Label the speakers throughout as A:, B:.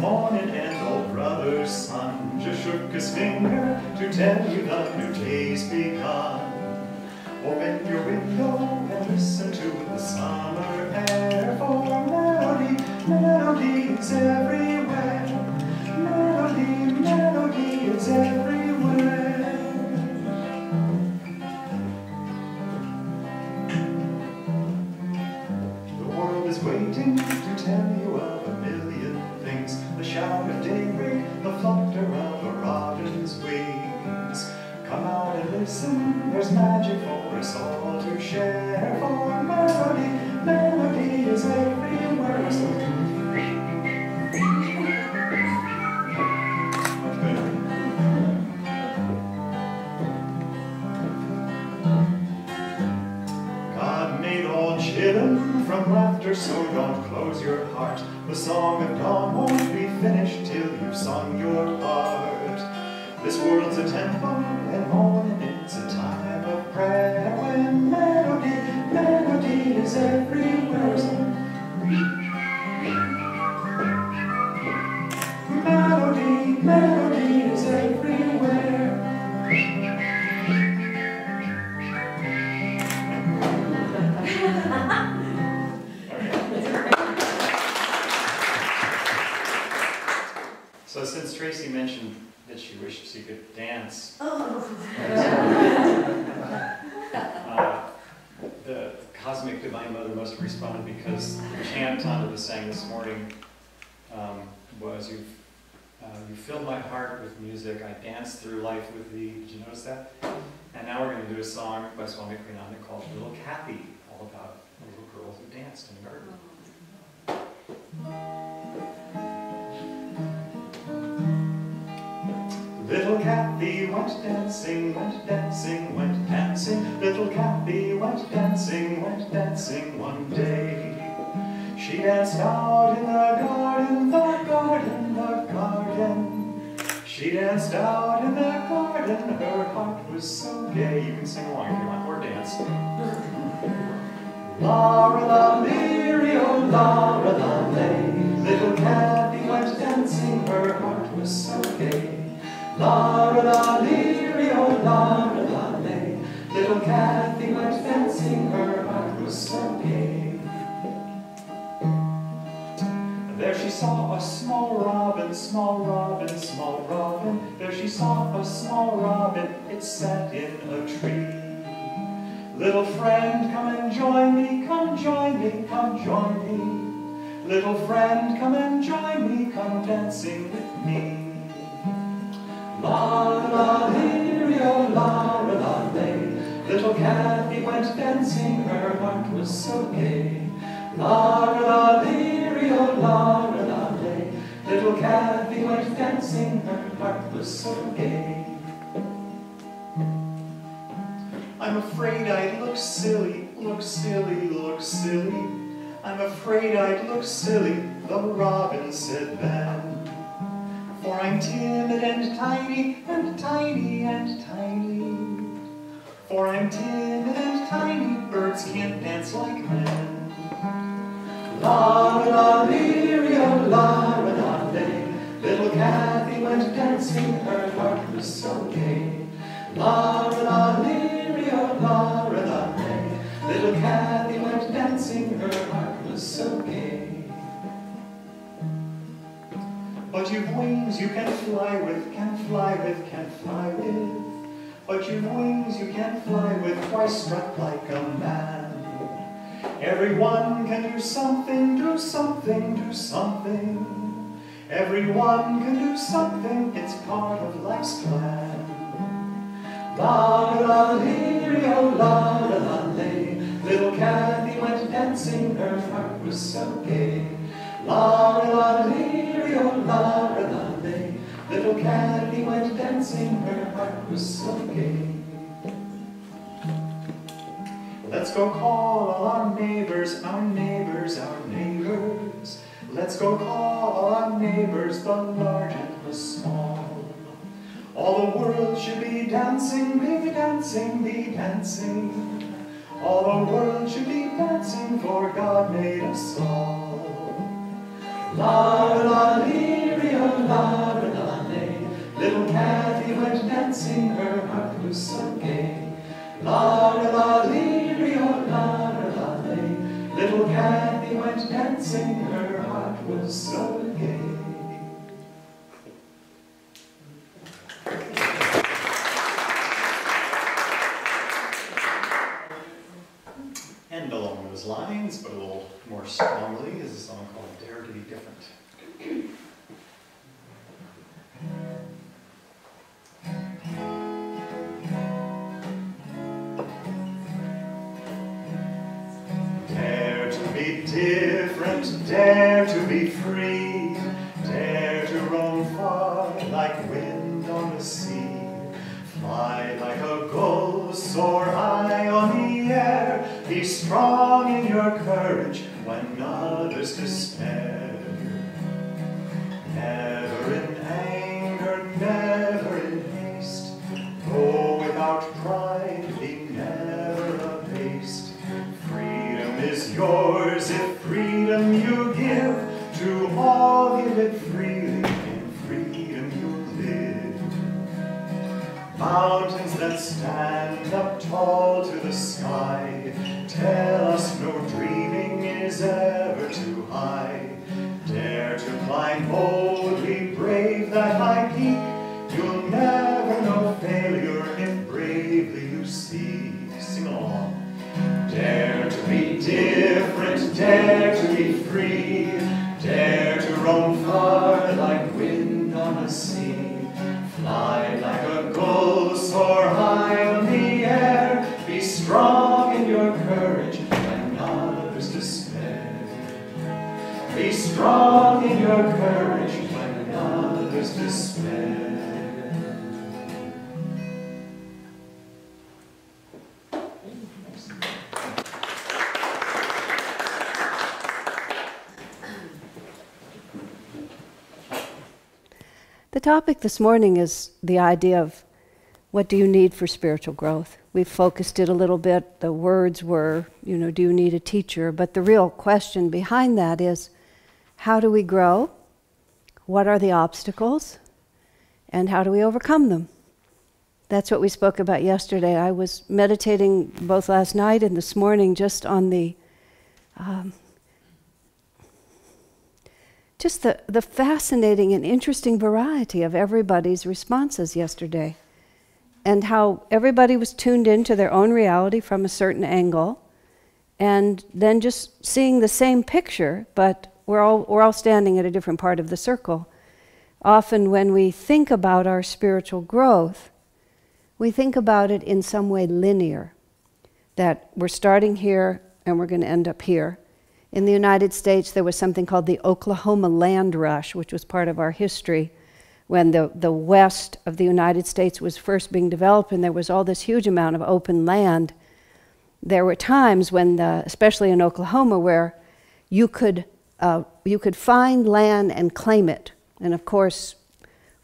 A: morning and old brother's son just shook his finger to tell you the new day's begun. Open your window and listen to the summer air, for melody, is everywhere. Dancing, one day. She danced out in the garden, the garden, the garden. She danced out in the garden, her heart was so gay. You can sing along if you want, or dance. Lara la leery, oh Lara la lay. Little Kathy went dancing, her heart was so gay. Lara la leery, oh Lara la lay. Little Kathy went There she saw a small robin, small robin, small robin. There she saw a small robin, it sat in a tree. Little friend, come and join me, come join me, come join me. Little friend, come and join me, come dancing with me. La la lee, oh la la lay. Little Kathy went dancing, her heart was so gay. La la lee, oh la la lay. Little Kathy went dancing, her heart was so gay. I'm afraid I'd look silly, look silly, look silly. I'm afraid I'd look silly, the robin said then. For I'm timid and tiny, and tiny and tiny. For I'm timid and tiny, birds can't dance like men. La la lee, oh la la lay. Little Kathy went dancing, her heart was so gay. La la lee, oh la la lay. Little Kathy went dancing, her heart was so gay. But you've wings you can fly with, can fly with, can fly with. But you've wings you can fly with, why strut like a man? Everyone can do something, do something, do something. Everyone can do something, it's part of life's plan. La la lee, oh la la lay. Little Kathy went dancing, her heart was so gay. La la lee, oh la la lay. Little Kathy went dancing, her heart was so gay. Let's go call all our neighbors, our neighbors, our neighbors. Let's go call all our neighbors, the large and the small. All the world should be dancing, be dancing, be dancing. All the world should be dancing, for God made us all. La la oh la la Little Kathy went dancing, her heart was so gay. La la lee, oh la la Little Kathy went dancing, her heart was so gay. And along those lines, but a little more strongly, is a song called Dare to be Different.
B: Topic this morning is the idea of what do you need for spiritual growth? We've focused it a little bit. The words were, you know, do you need a teacher? But the real question behind that is how do we grow? What are the obstacles? And how do we overcome them? That's what we spoke about yesterday. I was meditating both last night and this morning just on the um, just the, the fascinating and interesting variety of everybody's responses yesterday, and how everybody was tuned into their own reality from a certain angle, and then just seeing the same picture, but we're all, we're all standing at a different part of the circle. Often, when we think about our spiritual growth, we think about it in some way linear, that we're starting here and we're going to end up here. In the United States, there was something called the Oklahoma Land Rush, which was part of our history when the, the west of the United States was first being developed and there was all this huge amount of open land. There were times when, the, especially in Oklahoma, where you could, uh, you could find land and claim it. And of course,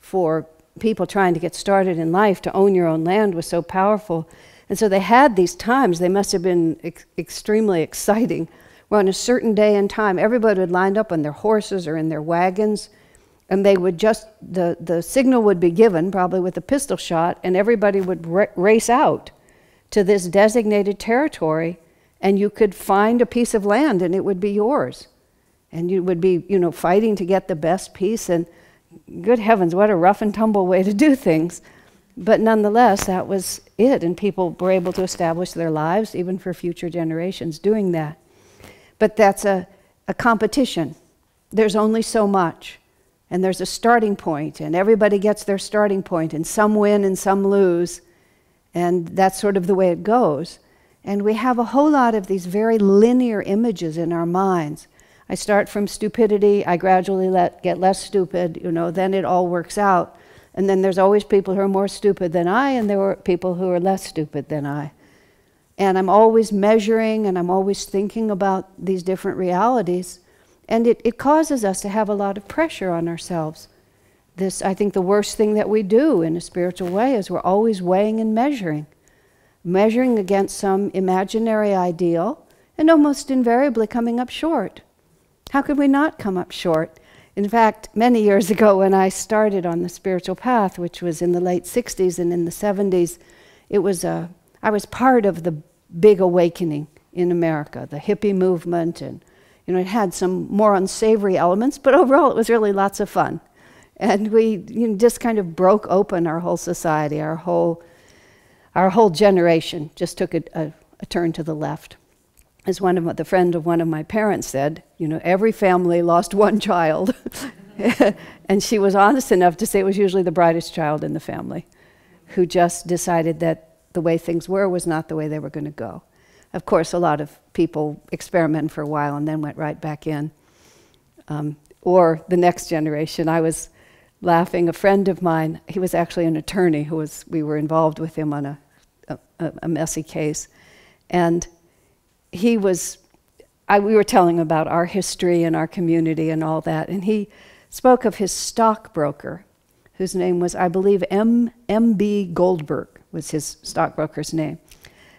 B: for people trying to get started in life, to own your own land was so powerful. And so they had these times, they must have been ex- extremely exciting where on a certain day and time, everybody would line up on their horses or in their wagons, and they would just, the, the signal would be given, probably with a pistol shot, and everybody would ra- race out to this designated territory, and you could find a piece of land and it would be yours. And you would be, you know, fighting to get the best piece, and good heavens, what a rough and tumble way to do things. But nonetheless, that was it, and people were able to establish their lives, even for future generations, doing that. But that's a, a competition. There's only so much. And there's a starting point, and everybody gets their starting point, and some win and some lose. And that's sort of the way it goes. And we have a whole lot of these very linear images in our minds. I start from stupidity, I gradually let, get less stupid, you know, then it all works out. And then there's always people who are more stupid than I, and there are people who are less stupid than I. And I'm always measuring and I'm always thinking about these different realities. And it, it causes us to have a lot of pressure on ourselves. This, I think, the worst thing that we do in a spiritual way is we're always weighing and measuring, measuring against some imaginary ideal and almost invariably coming up short. How could we not come up short? In fact, many years ago when I started on the spiritual path, which was in the late 60s and in the 70s, it was a, I was part of the big awakening in America, the hippie movement, and you know, it had some more unsavory elements, but overall it was really lots of fun. And we you know, just kind of broke open our whole society, our whole, our whole generation just took a, a, a turn to the left. As one of the friend of one of my parents said, you know, every family lost one child. and she was honest enough to say it was usually the brightest child in the family who just decided that the way things were was not the way they were going to go. Of course, a lot of people experimented for a while and then went right back in. Um, or the next generation. I was laughing. A friend of mine, he was actually an attorney who was, we were involved with him on a, a, a messy case. And he was, I, we were telling about our history and our community and all that. And he spoke of his stockbroker, whose name was, I believe, M. M. B. Goldberg was his stockbroker's name.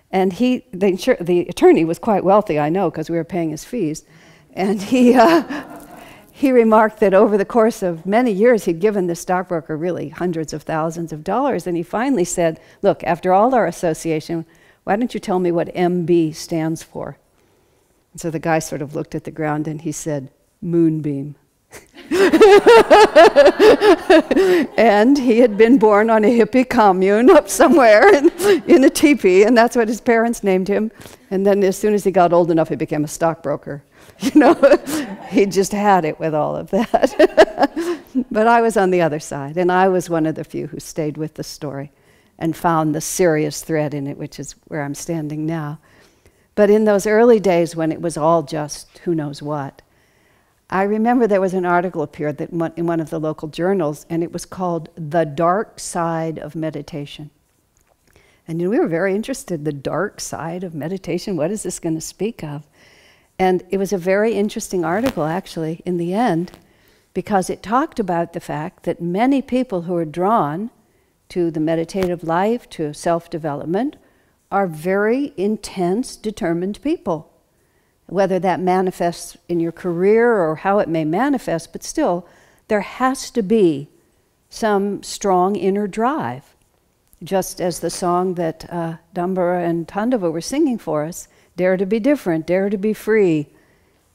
B: And he, the, the attorney was quite wealthy, I know, because we were paying his fees. And he, uh, he remarked that over the course of many years, he'd given the stockbroker really hundreds of thousands of dollars. And he finally said, Look, after all our association, why don't you tell me what MB stands for? And so the guy sort of looked at the ground and he said, Moonbeam. and he had been born on a hippie commune up somewhere in, in, a teepee, and that's what his parents named him. And then, as soon as he got old enough, he became a stockbroker. You know, he just had it with all of that. but I was on the other side, and I was one of the few who stayed with the story and found the serious thread in it, which is where I'm standing now. But in those early days when it was all just who knows what, I remember there was an article appeared that in one of the local journals, and it was called The Dark Side of Meditation. And we were very interested, the dark side of meditation, what is this going to speak of? And it was a very interesting article, actually, in the end, because it talked about the fact that many people who are drawn to the meditative life, to self development, are very intense, determined people whether that manifests in your career or how it may manifest, but still, there has to be some strong inner drive. Just as the song that uh, Dambara and Tandava were singing for us dare to be different, dare to be free,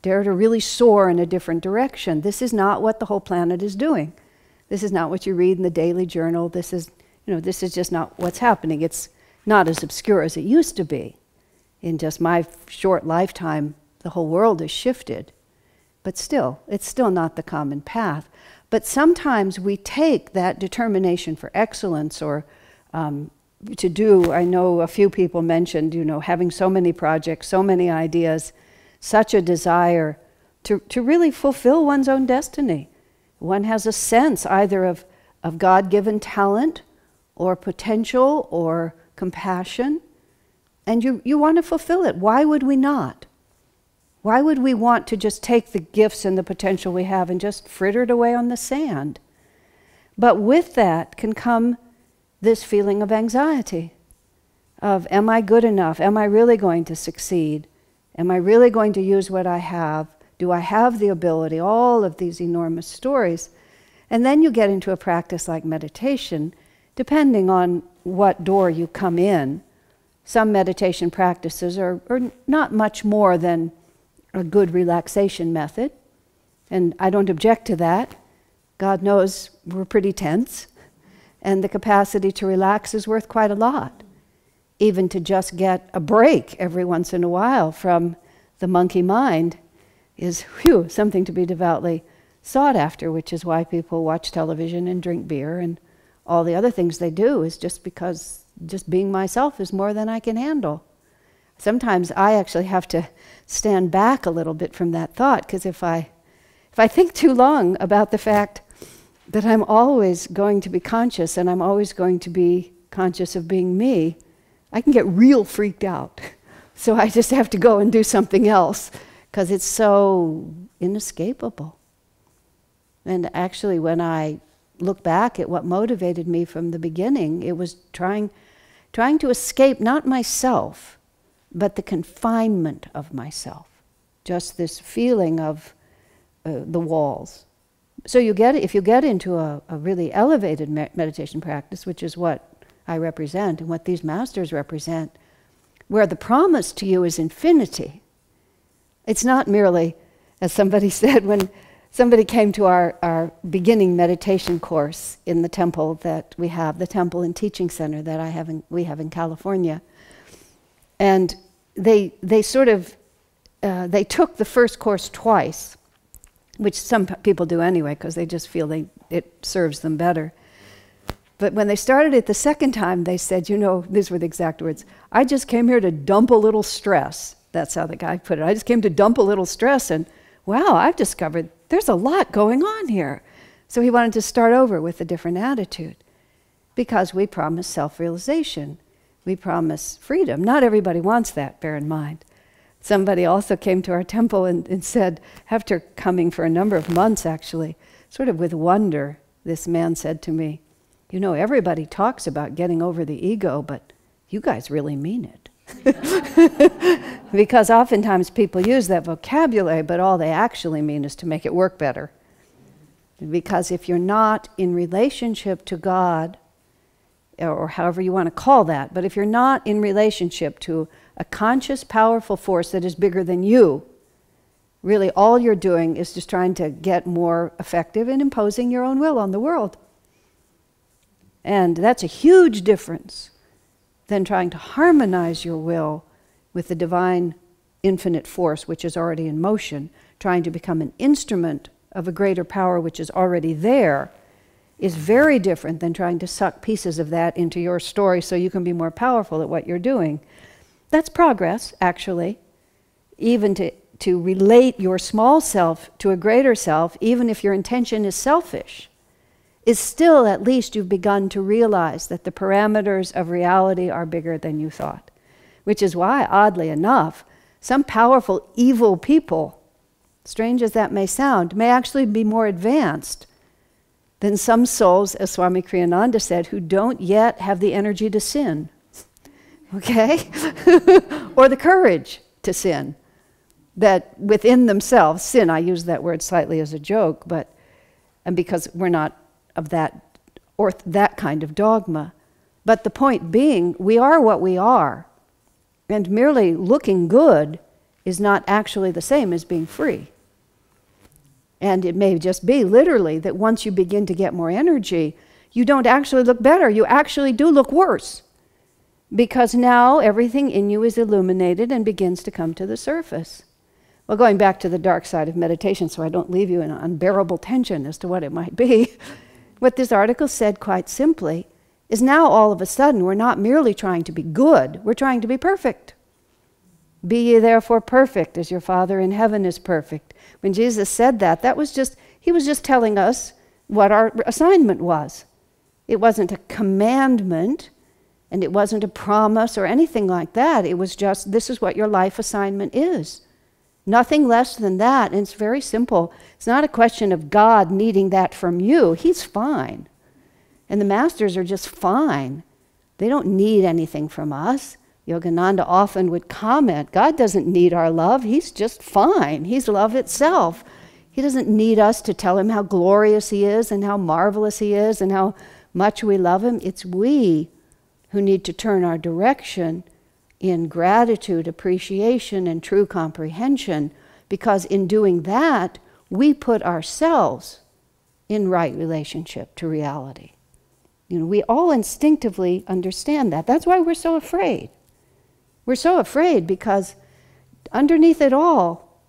B: dare to really soar in a different direction. This is not what the whole planet is doing. This is not what you read in the daily journal. This is, you know, this is just not what's happening. It's not as obscure as it used to be. In just my short lifetime, the whole world has shifted. But still, it's still not the common path. But sometimes we take that determination for excellence or um, to do, I know a few people mentioned, you know, having so many projects, so many ideas, such a desire to, to really fulfill one's own destiny. One has a sense either of, of God given talent or potential or compassion, and you, you want to fulfill it. Why would we not? Why would we want to just take the gifts and the potential we have and just fritter it away on the sand? But with that can come this feeling of anxiety of am I good enough? Am I really going to succeed? Am I really going to use what I have? Do I have the ability? All of these enormous stories. And then you get into a practice like meditation, depending on what door you come in. Some meditation practices are, are not much more than a good relaxation method, and I don't object to that. God knows we're pretty tense, and the capacity to relax is worth quite a lot. Even to just get a break every once in a while from the monkey mind is whew, something to be devoutly sought after, which is why people watch television and drink beer and all the other things they do, is just because just being myself is more than I can handle. Sometimes I actually have to stand back a little bit from that thought because if I if I think too long about the fact that I'm always going to be conscious and I'm always going to be conscious of being me, I can get real freaked out. So I just have to go and do something else because it's so inescapable. And actually, when I look back at what motivated me from the beginning, it was trying, trying to escape not myself, but the confinement of myself. Just this feeling of uh, the walls. So you get if you get into a, a really elevated me- meditation practice, which is what I represent and what these masters represent, where the promise to you is infinity. It's not merely, as somebody said when somebody came to our, our beginning meditation course in the temple that we have, the temple and teaching center that I have in, we have in California. And they, they sort of, uh, they took the first course twice which some people do anyway because they just feel they, it serves them better. But when they started it the second time, they said, you know, these were the exact words I just came here to dump a little stress. That's how the guy put it. I just came to dump a little stress, and wow, I've discovered there's a lot going on here. So he wanted to start over with a different attitude because we promise self realization, we promise freedom. Not everybody wants that, bear in mind somebody also came to our temple and, and, said, after coming for a number of months actually, sort of with wonder, this man said to me, You know, everybody talks about getting over the ego, but you guys really mean it. because oftentimes people use that vocabulary, but all they actually mean is to make it work better. Because if you're not in relationship to God, or however you want to call that, but if you're not in relationship to a conscious, powerful force that is bigger than you, really all you're doing is just trying to get more effective in imposing your own will on the world. And that's a huge difference than trying to harmonize your will with the divine infinite force which is already in motion, trying to become an instrument of a greater power which is already there. Is very different than trying to suck pieces of that into your story so you can be more powerful at what you're doing. That's progress, actually. Even to, to relate your small self to a greater self, even if your intention is selfish, is still at least you've begun to realize that the parameters of reality are bigger than you thought. Which is why, oddly enough, some powerful evil people, strange as that may sound, may actually be more advanced than some souls, as Swami Kriyananda said, who don't yet have the energy to sin okay? or the courage to sin. That within themselves, sin, I use that word slightly as a joke, but, and because we're not of that, or that kind of dogma. But the point being, we are what we are. And merely looking good is not actually the same as being free. And it may just be literally that once you begin to get more energy, you don't actually look better, you actually do look worse because now everything in you is illuminated and begins to come to the surface. Well, going back to the dark side of meditation, so I don't leave you in unbearable tension as to what it might be, what this article said quite simply is now all of a sudden we're not merely trying to be good, we're trying to be perfect. Be ye therefore perfect as your Father in heaven is perfect. When Jesus said that, that was just, he was just telling us what our assignment was. It wasn't a commandment, and it wasn't a promise or anything like that. It was just, this is what your life assignment is. Nothing less than that. And it's very simple. It's not a question of God needing that from you. He's fine. And the masters are just fine. They don't need anything from us. Yogananda often would comment God doesn't need our love. He's just fine. He's love itself. He doesn't need us to tell him how glorious he is and how marvelous he is and how much we love him. It's we who need to turn our direction in gratitude, appreciation, and true comprehension, because in doing that, we put ourselves in right relationship to reality. You know, we all instinctively understand that. That's why we're so afraid. We're so afraid because underneath it all,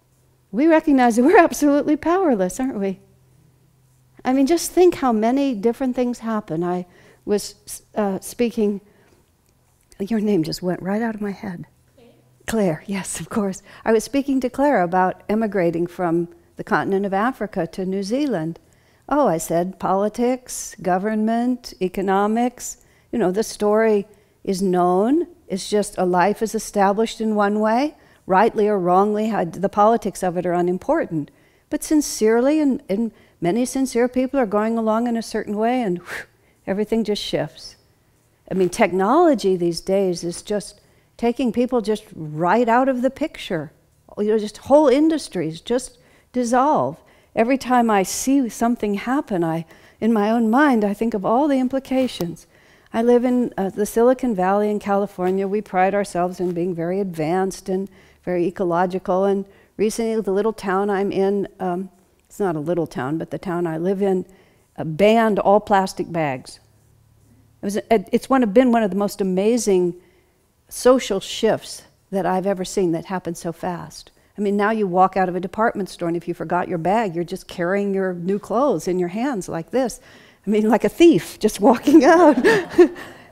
B: we recognize that we're absolutely powerless, aren't we? I mean, just think how many different things happen. I was uh, speaking your name just went right out of my head. Claire, yes, of course. I was speaking to Claire about emigrating from the continent of Africa to New Zealand. Oh, I said politics, government, economics. You know, the story is known. It's just a life is established in one way, rightly or wrongly. The politics of it are unimportant. But sincerely, and, and many sincere people are going along in a certain way, and whew, everything just shifts. I mean, technology these days is just taking people just right out of the picture. You know, just whole industries just dissolve. every time I see something happen, I, in my own mind, I think of all the implications. I live in uh, the Silicon Valley in California. We pride ourselves in being very advanced and very ecological. And recently, the little town I'm in, um, it's not a little town, but the town I live in, uh, banned all plastic bags. It was, it's one been one of the most amazing social shifts that I've ever seen that happened so fast. I mean, now you walk out of a department store, and if you forgot your bag, you're just carrying your new clothes in your hands like this. I mean, like a thief just walking out.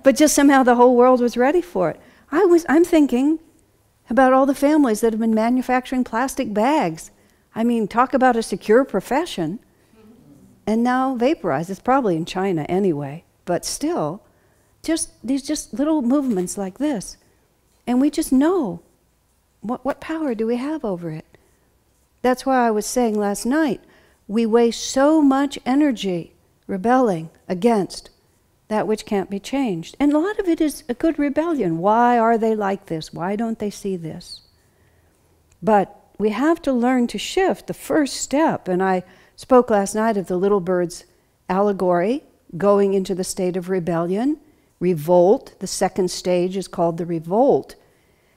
B: but just somehow the whole world was ready for it. I was, I'm thinking about all the families that have been manufacturing plastic bags. I mean, talk about a secure profession. And now vaporized. It's probably in China anyway, but still, just these just little movements like this. And we just know what, what power do we have over it? That's why I was saying last night we waste so much energy rebelling against that which can't be changed. And a lot of it is a good rebellion. Why are they like this? Why don't they see this? But we have to learn to shift the first step. And I spoke last night of the little bird's allegory going into the state of rebellion, revolt. The second stage is called the revolt.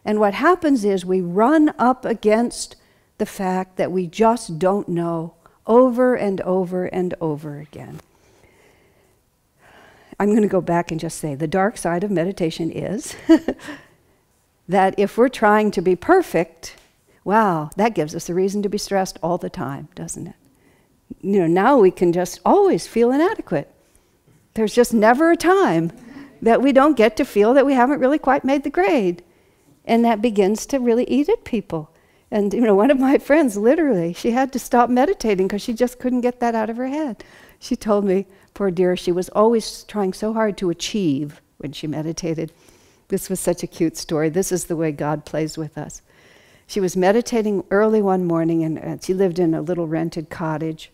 B: And what happens is we run up against the fact that we just don't know over and over and over again. I'm going to go back and just say the dark side of meditation is that if we're trying to be perfect, wow, that gives us a reason to be stressed all the time, doesn't it? You know, now we can just always feel inadequate. There's just never a time that we don't get to feel that we haven't really quite made the grade. And that begins to really eat at people. And you know, one of my friends literally, she had to stop meditating because she just couldn't get that out of her head. She told me, poor dear, she was always trying so hard to achieve when she meditated. This was such a cute story. This is the way God plays with us. She was meditating early one morning, and she lived in a little rented cottage.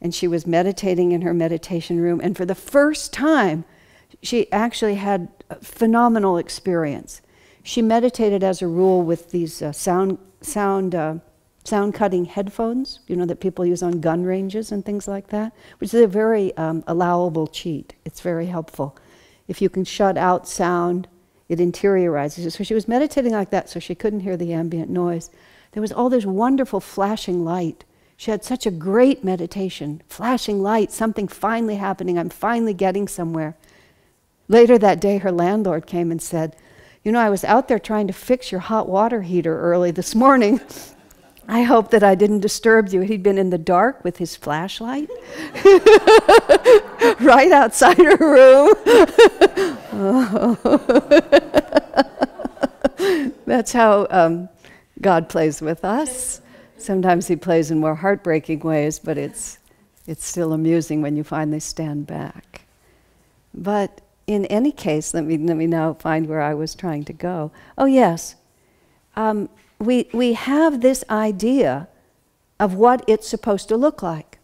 B: And she was meditating in her meditation room. And for the first time, she actually had a phenomenal experience. She meditated as a rule with these uh, sound, sound, uh, sound cutting headphones, you know, that people use on gun ranges and things like that, which is a very um, allowable cheat. It's very helpful. If you can shut out sound, it interiorizes. it. So she was meditating like that so she couldn't hear the ambient noise. There was all this wonderful flashing light. She had such a great meditation, flashing light, something finally happening. I'm finally getting somewhere. Later that day, her landlord came and said, you know, I was out there trying to fix your hot water heater early this morning. I hope that I didn't disturb you. He'd been in the dark with his flashlight right outside her room. That's how um, God plays with us. Sometimes He plays in more heartbreaking ways, but it's, it's still amusing when you finally stand back. But in any case, let me, let me now find where I was trying to go. Oh, yes. Um, we, we have this idea of what it's supposed to look like.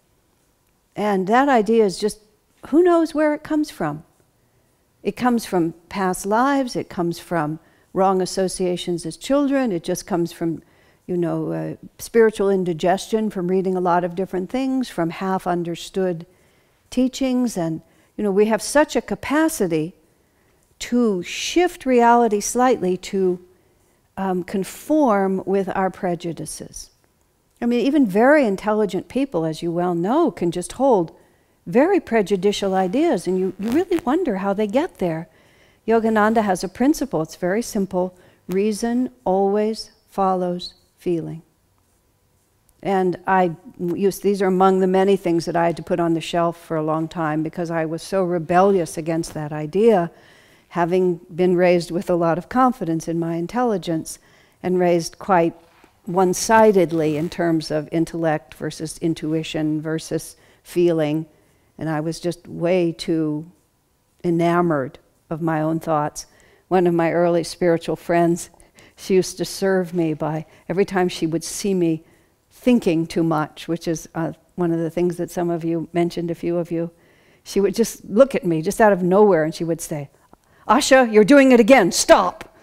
B: And that idea is just, who knows where it comes from? It comes from past lives, it comes from wrong associations as children, it just comes from, you know, uh, spiritual indigestion from reading a lot of different things, from half understood teachings and you know, we have such a capacity to shift reality slightly to um, conform with our prejudices. I mean, even very intelligent people, as you well know, can just hold very prejudicial ideas, and you, you really wonder how they get there. Yogananda has a principle, it's very simple reason always follows feeling. And I used, these are among the many things that I had to put on the shelf for a long time because I was so rebellious against that idea, having been raised with a lot of confidence in my intelligence and raised quite one sidedly in terms of intellect versus intuition versus feeling. And I was just way too enamored of my own thoughts. One of my early spiritual friends, she used to serve me by every time she would see me thinking too much, which is uh, one of the things that some of you mentioned, a few of you. She would just look at me just out of nowhere and she would say, Asha, you're doing it again, stop.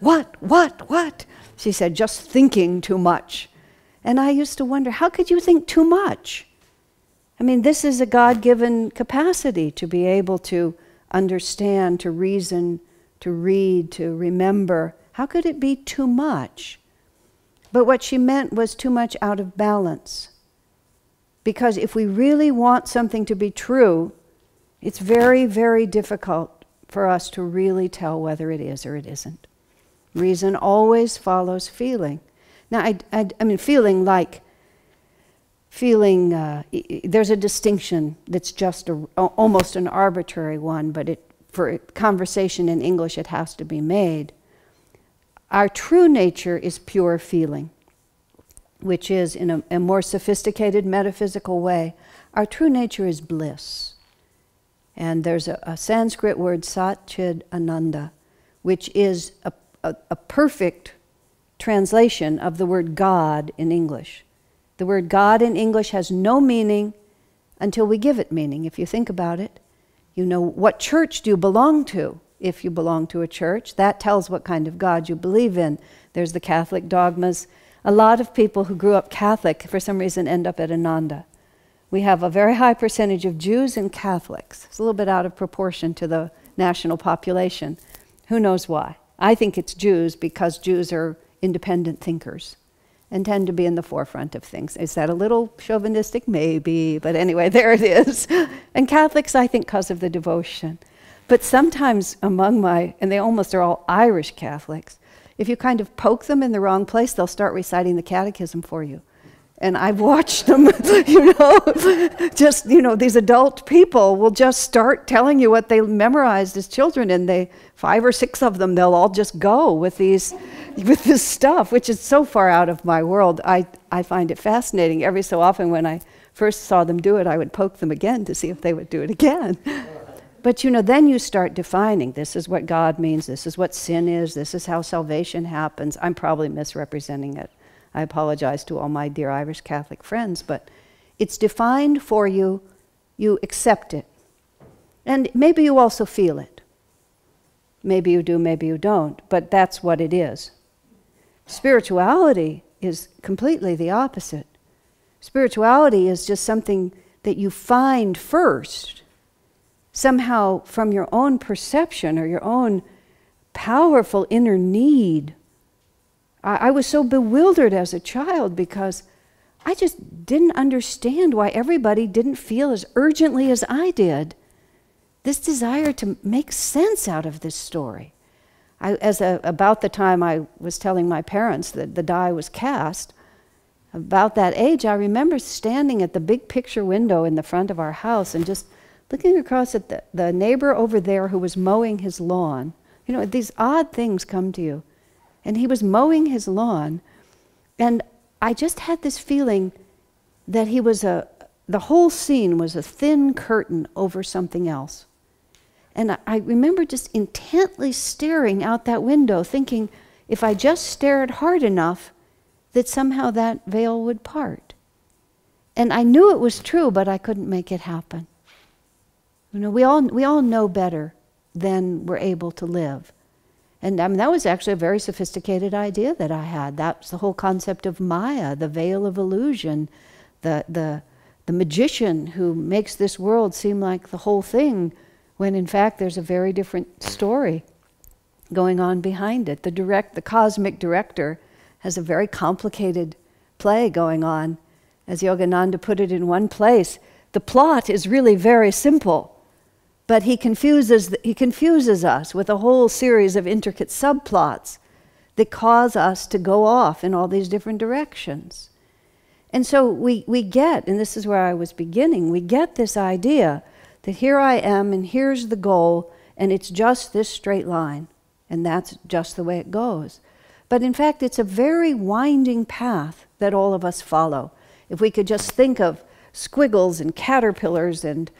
B: what, what, what? She said, just thinking too much. And I used to wonder, how could you think too much? I mean, this is a God given capacity to be able to understand, to reason, to read, to remember. How could it be too much? But what she meant was too much out of balance. Because if we really want something to be true, it's very, very difficult for us to really tell whether it is or it isn't. Reason always follows feeling. Now, I, I, I mean, feeling like feeling, uh, there's a distinction that's just a, almost an arbitrary one, but it, for conversation in English, it has to be made. Our true nature is pure feeling, which is, in a, a more sophisticated metaphysical way, our true nature is bliss. And there's a, a Sanskrit word, Sat Chid Ananda, which is a, a, a perfect translation of the word God in English. The word God in English has no meaning until we give it meaning, if you think about it. You know, what church do you belong to? If you belong to a church, that tells what kind of God you believe in. There's the Catholic dogmas. A lot of people who grew up Catholic, for some reason, end up at Ananda. We have a very high percentage of Jews and Catholics. It's a little bit out of proportion to the national population. Who knows why? I think it's Jews because Jews are independent thinkers and tend to be in the forefront of things. Is that a little chauvinistic? Maybe, but anyway, there it is. and Catholics, I think, because of the devotion. But sometimes among my, and they almost are all Irish Catholics, if you kind of poke them in the wrong place, they'll start reciting the catechism for you. And I've watched them, you know, just, you know, these adult people will just start telling you what they memorized as children, and they, five or six of them, they'll all just go with these with this stuff, which is so far out of my world. I, I find it fascinating. Every so often, when I first saw them do it, I would poke them again to see if they would do it again. But you know, then you start defining this is what God means, this is what sin is, this is how salvation happens. I'm probably misrepresenting it. I apologize to all my dear Irish Catholic friends, but it's defined for you, you accept it. And maybe you also feel it. Maybe you do, maybe you don't, but that's what it is. Spirituality is completely the opposite. Spirituality is just something that you find first, somehow from your own perception or your own powerful inner need. I, I, was so bewildered as a child because I just didn't understand why everybody didn't feel as urgently as I did this desire to make sense out of this story. I, as a, about the time I was telling my parents that the die was cast, about that age, I remember standing at the big picture window in the front of our house and just looking across at the, the neighbor over there who was mowing his lawn. You know, these odd things come to you. And he was mowing his lawn, and I just had this feeling that he was a, the whole scene was a thin curtain over something else. And I remember just intently staring out that window, thinking if I just stared hard enough, that somehow that veil would part. And I knew it was true, but I couldn't make it happen. You know, we all, we all know better than we're able to live. And I mean, that was actually a very sophisticated idea that I had. That's the whole concept of Maya, the veil of illusion, the, the, the magician who makes this world seem like the whole thing when in fact there's a very different story going on behind it. The direct, the cosmic director has a very complicated play going on. As Yogananda put it in one place, the plot is really very simple, but he confuses, he confuses us with a whole series of intricate subplots that cause us to go off in all these different directions. And so we, we get, and this is where I was beginning, we get this idea that here I am and here's the goal, and it's just this straight line, and that's just the way it goes. But in fact, it's a very winding path that all of us follow. If we could just think of squiggles and caterpillars and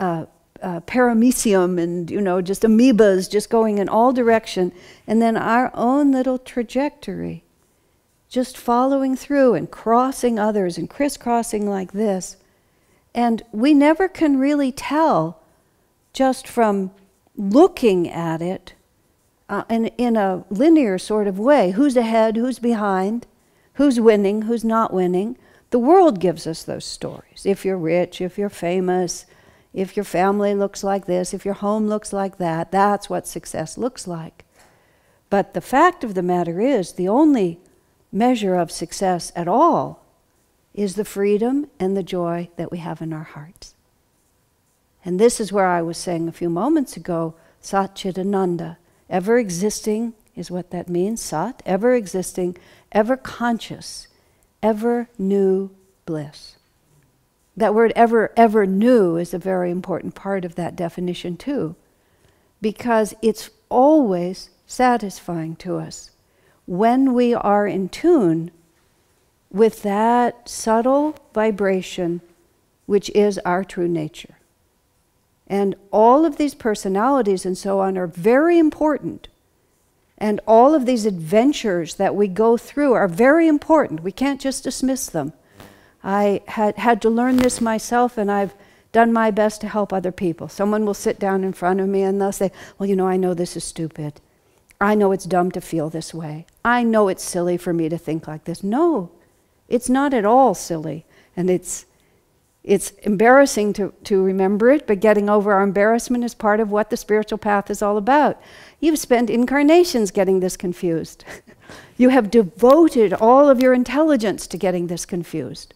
B: uh, uh, paramecium and you know just amoebas just going in all direction, and then our own little trajectory, just following through and crossing others and crisscrossing like this and we never can really tell just from looking at it uh, in, in a linear sort of way who's ahead, who's behind, who's winning, who's not winning. The world gives us those stories. If you're rich, if you're famous, if your family looks like this, if your home looks like that, that's what success looks like. But the fact of the matter is, the only measure of success at all is the freedom and the joy that we have in our hearts. And this is where I was saying a few moments ago Satchitananda, ever existing is what that means, Sat, ever existing, ever conscious, ever new bliss. That word ever, ever new is a very important part of that definition, too, because it's always satisfying to us when we are in tune with that subtle vibration which is our true nature. And all of these personalities and so on are very important. And all of these adventures that we go through are very important. We can't just dismiss them. I had, had to learn this myself, and I've done my best to help other people. Someone will sit down in front of me and they'll say, Well, you know, I know this is stupid. I know it's dumb to feel this way. I know it's silly for me to think like this. No, it's not at all silly. And it's, it's embarrassing to, to remember it, but getting over our embarrassment is part of what the spiritual path is all about. You've spent incarnations getting this confused. you have devoted all of your intelligence to getting this confused.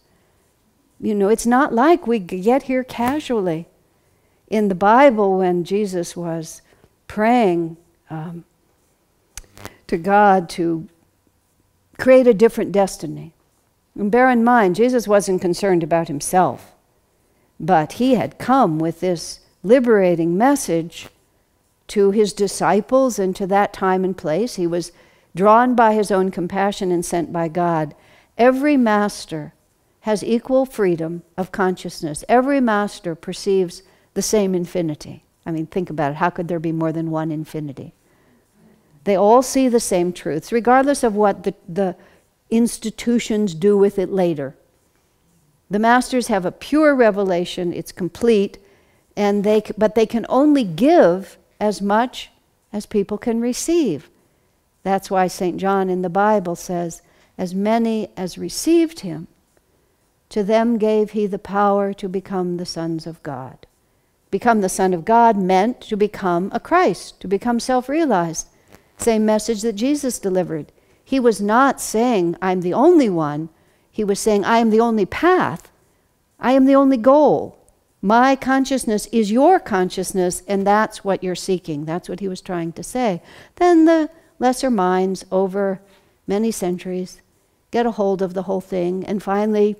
B: You know, it's not like we get here casually. In the Bible, when Jesus was praying um, to God to create a different destiny, and bear in mind, Jesus wasn't concerned about himself, but he had come with this liberating message to his disciples and to that time and place. He was drawn by his own compassion and sent by God. Every master has equal freedom of consciousness. Every master perceives the same infinity. I mean, think about it. How could there be more than one infinity? They all see the same truths, regardless of what the, the institutions do with it later. The masters have a pure revelation, it's complete, and they, but they can only give as much as people can receive. That's why St. John in the Bible says, As many as received him, to them gave he the power to become the sons of God. Become the Son of God meant to become a Christ, to become self realized. Same message that Jesus delivered. He was not saying, I'm the only one. He was saying, I am the only path. I am the only goal. My consciousness is your consciousness, and that's what you're seeking. That's what he was trying to say. Then the lesser minds over many centuries get a hold of the whole thing, and finally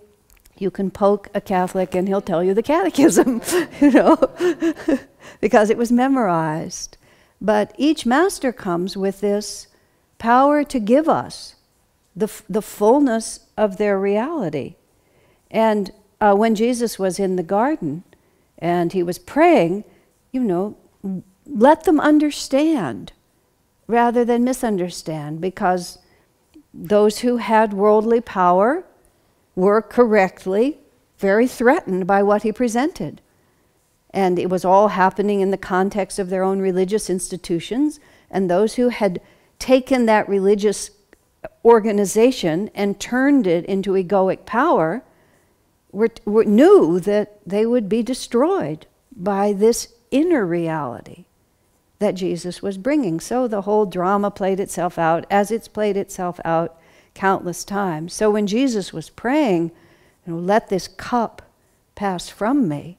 B: you can poke a Catholic and he'll tell you the catechism, you know, because it was memorized. But each master comes with this power to give us the, the fullness of their reality. And uh, when Jesus was in the garden and he was praying, you know, let them understand rather than misunderstand, because those who had worldly power were correctly very threatened by what he presented. And it was all happening in the context of their own religious institutions. And those who had taken that religious organization and turned it into egoic power were, were, knew that they would be destroyed by this inner reality that Jesus was bringing. So the whole drama played itself out as it's played itself out countless times. So when Jesus was praying, you know, let this cup pass from me,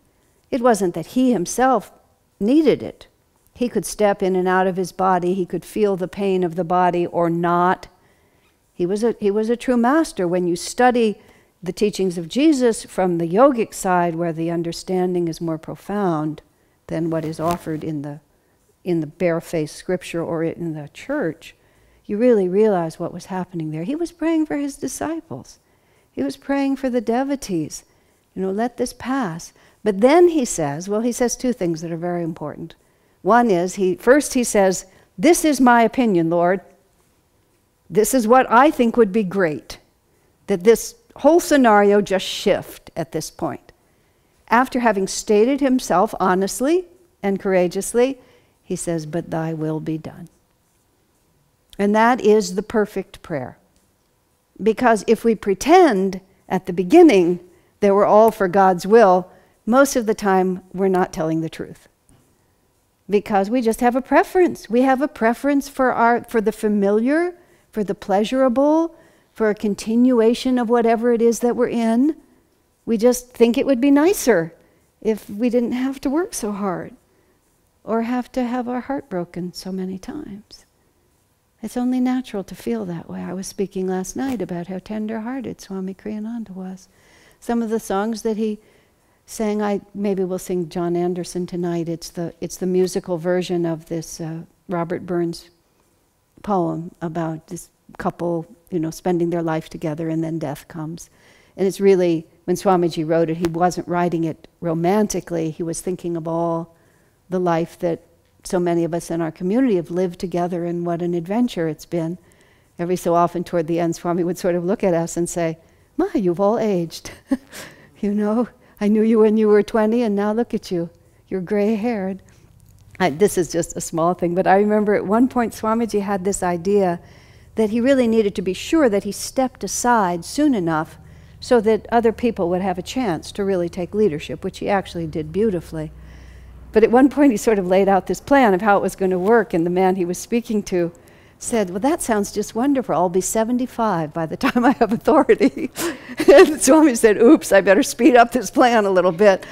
B: it wasn't that he himself needed it. He could step in and out of his body, he could feel the pain of the body or not. He was a, he was a true master. When you study the teachings of Jesus from the yogic side, where the understanding is more profound than what is offered in the, in the barefaced scripture or in the church, you really realize what was happening there. He was praying for his disciples, he was praying for the devotees. You know, let this pass. But then he says, well, he says two things that are very important. One is, he, first he says, This is my opinion, Lord. This is what I think would be great. That this whole scenario just shift at this point. After having stated himself honestly and courageously, he says, But thy will be done. And that is the perfect prayer. Because if we pretend at the beginning that we're all for God's will, most of the time we're not telling the truth. Because we just have a preference. We have a preference for, our, for the familiar, for the pleasurable, for a continuation of whatever it is that we're in. We just think it would be nicer if we didn't have to work so hard or have to have our heart broken so many times. It's only natural to feel that way. I was speaking last night about how tender hearted Swami Kriyananda was. Some of the songs that he sang, I maybe we'll sing John Anderson tonight. It's the, it's the musical version of this uh, Robert Burns poem about this couple, you know, spending their life together and then death comes. And it's really, when Swamiji wrote it, he wasn't writing it romantically. He was thinking of all the life that so many of us in our community have lived together and what an adventure it's been. Every so often toward the end, Swami would sort of look at us and say, Ma, you've all aged. you know, I knew you when you were 20 and now look at you. You're gray haired. This is just a small thing, but I remember at one point Swamiji had this idea that he really needed to be sure that he stepped aside soon enough so that other people would have a chance to really take leadership, which he actually did beautifully. But at one point, he sort of laid out this plan of how it was going to work, and the man he was speaking to said, Well, that sounds just wonderful. I'll be 75 by the time I have authority. and Swami said, Oops, I better speed up this plan a little bit.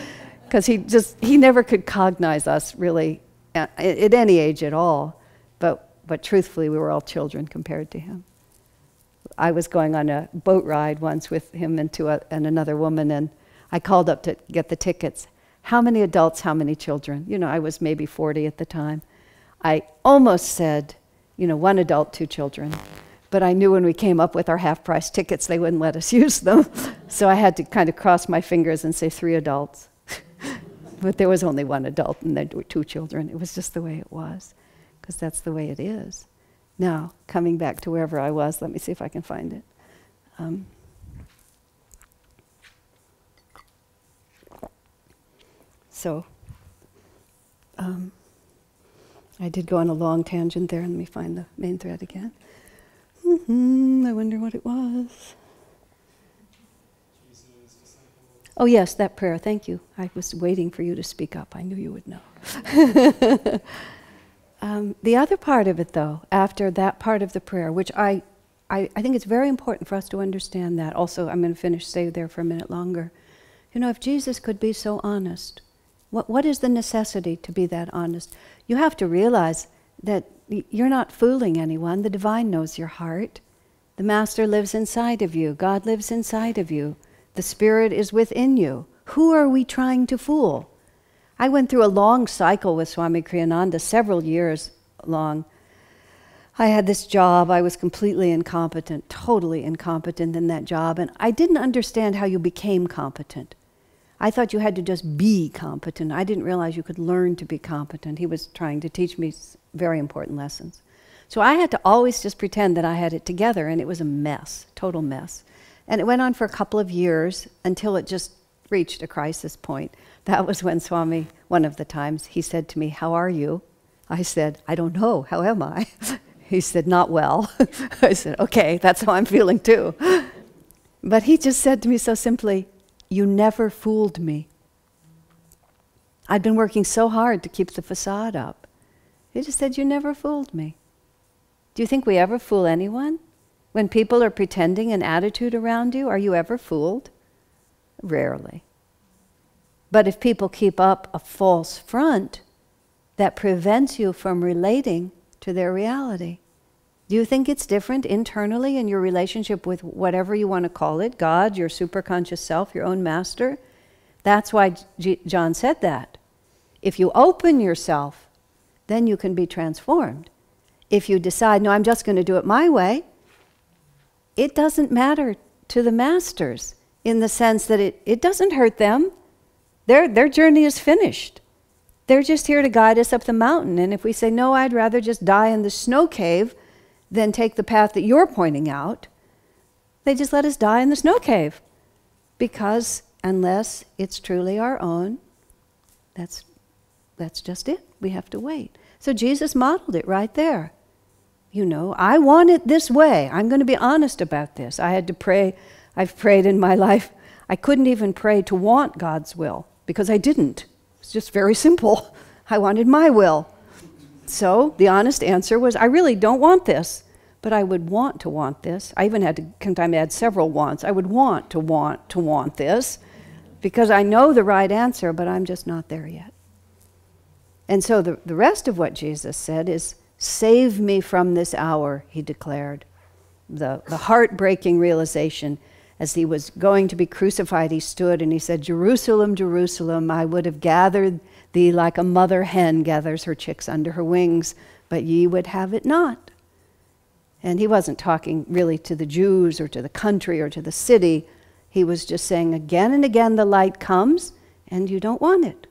B: Because he just, he never could cognize us really at, at any age at all. But, but truthfully, we were all children compared to him. I was going on a boat ride once with him and, to a, uh, and another woman, and I called up to get the tickets. How many adults, how many children? You know, I was maybe 40 at the time. I almost said, you know, one adult, two children. But I knew when we came up with our half price tickets, they wouldn't let us use them. so I had to kind of cross my fingers and say three adults. but there was only one adult and there were two children. It was just the way it was, because that's the way it is. Now, coming back to wherever I was, let me see if I can find it. Um, So um, I did go on a long tangent there. Let me find the main thread again. Mm-hmm, I wonder what it was. Oh, yes, that prayer. Thank you. I was waiting for you to speak up. I knew you would know. um, the other part of it, though, after that part of the prayer, which I, I, I think it's very important for us to understand that. Also, I'm going to finish, stay there for a minute longer. You know, if Jesus could be so honest, what, what is the necessity to be that honest? You have to realize that you're not fooling anyone. The divine knows your heart. The Master lives inside of you. God lives inside of you. The Spirit is within you. Who are we trying to fool? I went through a long cycle with Swami Kriyananda, several years long. I had this job. I was completely incompetent, totally incompetent in that job, and I didn't understand how you became competent. I thought you had to just be competent. I didn't realize you could learn to be competent. He was trying to teach me very important lessons. So I had to always just pretend that I had it together, and it was a mess, total mess. And it went on for a couple of years until it just reached a crisis point. That was when Swami, one of the times, he said to me, How are you? I said, I don't know. How am I? he said, Not well. I said, Okay, that's how I'm feeling too. But he just said to me so simply, you never fooled me. I'd been working so hard to keep the facade up. He just said, You never fooled me. Do you think we ever fool anyone? When people are pretending an attitude around you, are you ever fooled? Rarely. But if people keep up a false front, that prevents you from relating to their reality. Do you think it's different internally in your relationship with whatever you want to call it God, your superconscious self, your own master? That's why G- John said that. If you open yourself, then you can be transformed. If you decide, no, I'm just going to do it my way, it doesn't matter to the masters in the sense that it, it doesn't hurt them. Their, their journey is finished. They're just here to guide us up the mountain. And if we say, no, I'd rather just die in the snow cave, than take the path that you're pointing out. They just let us die in the snow cave. Because unless it's truly our own, that's, that's just it. We have to wait. So Jesus modeled it right there. You know, I want it this way. I'm going to be honest about this. I had to pray. I've prayed in my life. I couldn't even pray to want God's will because I didn't. It's just very simple. I wanted my will. So the honest answer was, I really don't want this, but I would want to want this. I even had to sometimes add several wants. I would want to want to want this because I know the right answer, but I'm just not there yet. And so the, the rest of what Jesus said is, Save me from this hour, he declared. The, the heartbreaking realization as he was going to be crucified, he stood and he said, Jerusalem, Jerusalem, I would have gathered thee like a mother hen gathers her chicks under her wings, but ye would have it not. And he wasn't talking really to the Jews or to the country or to the city. He was just saying again and again the light comes and you don't want it.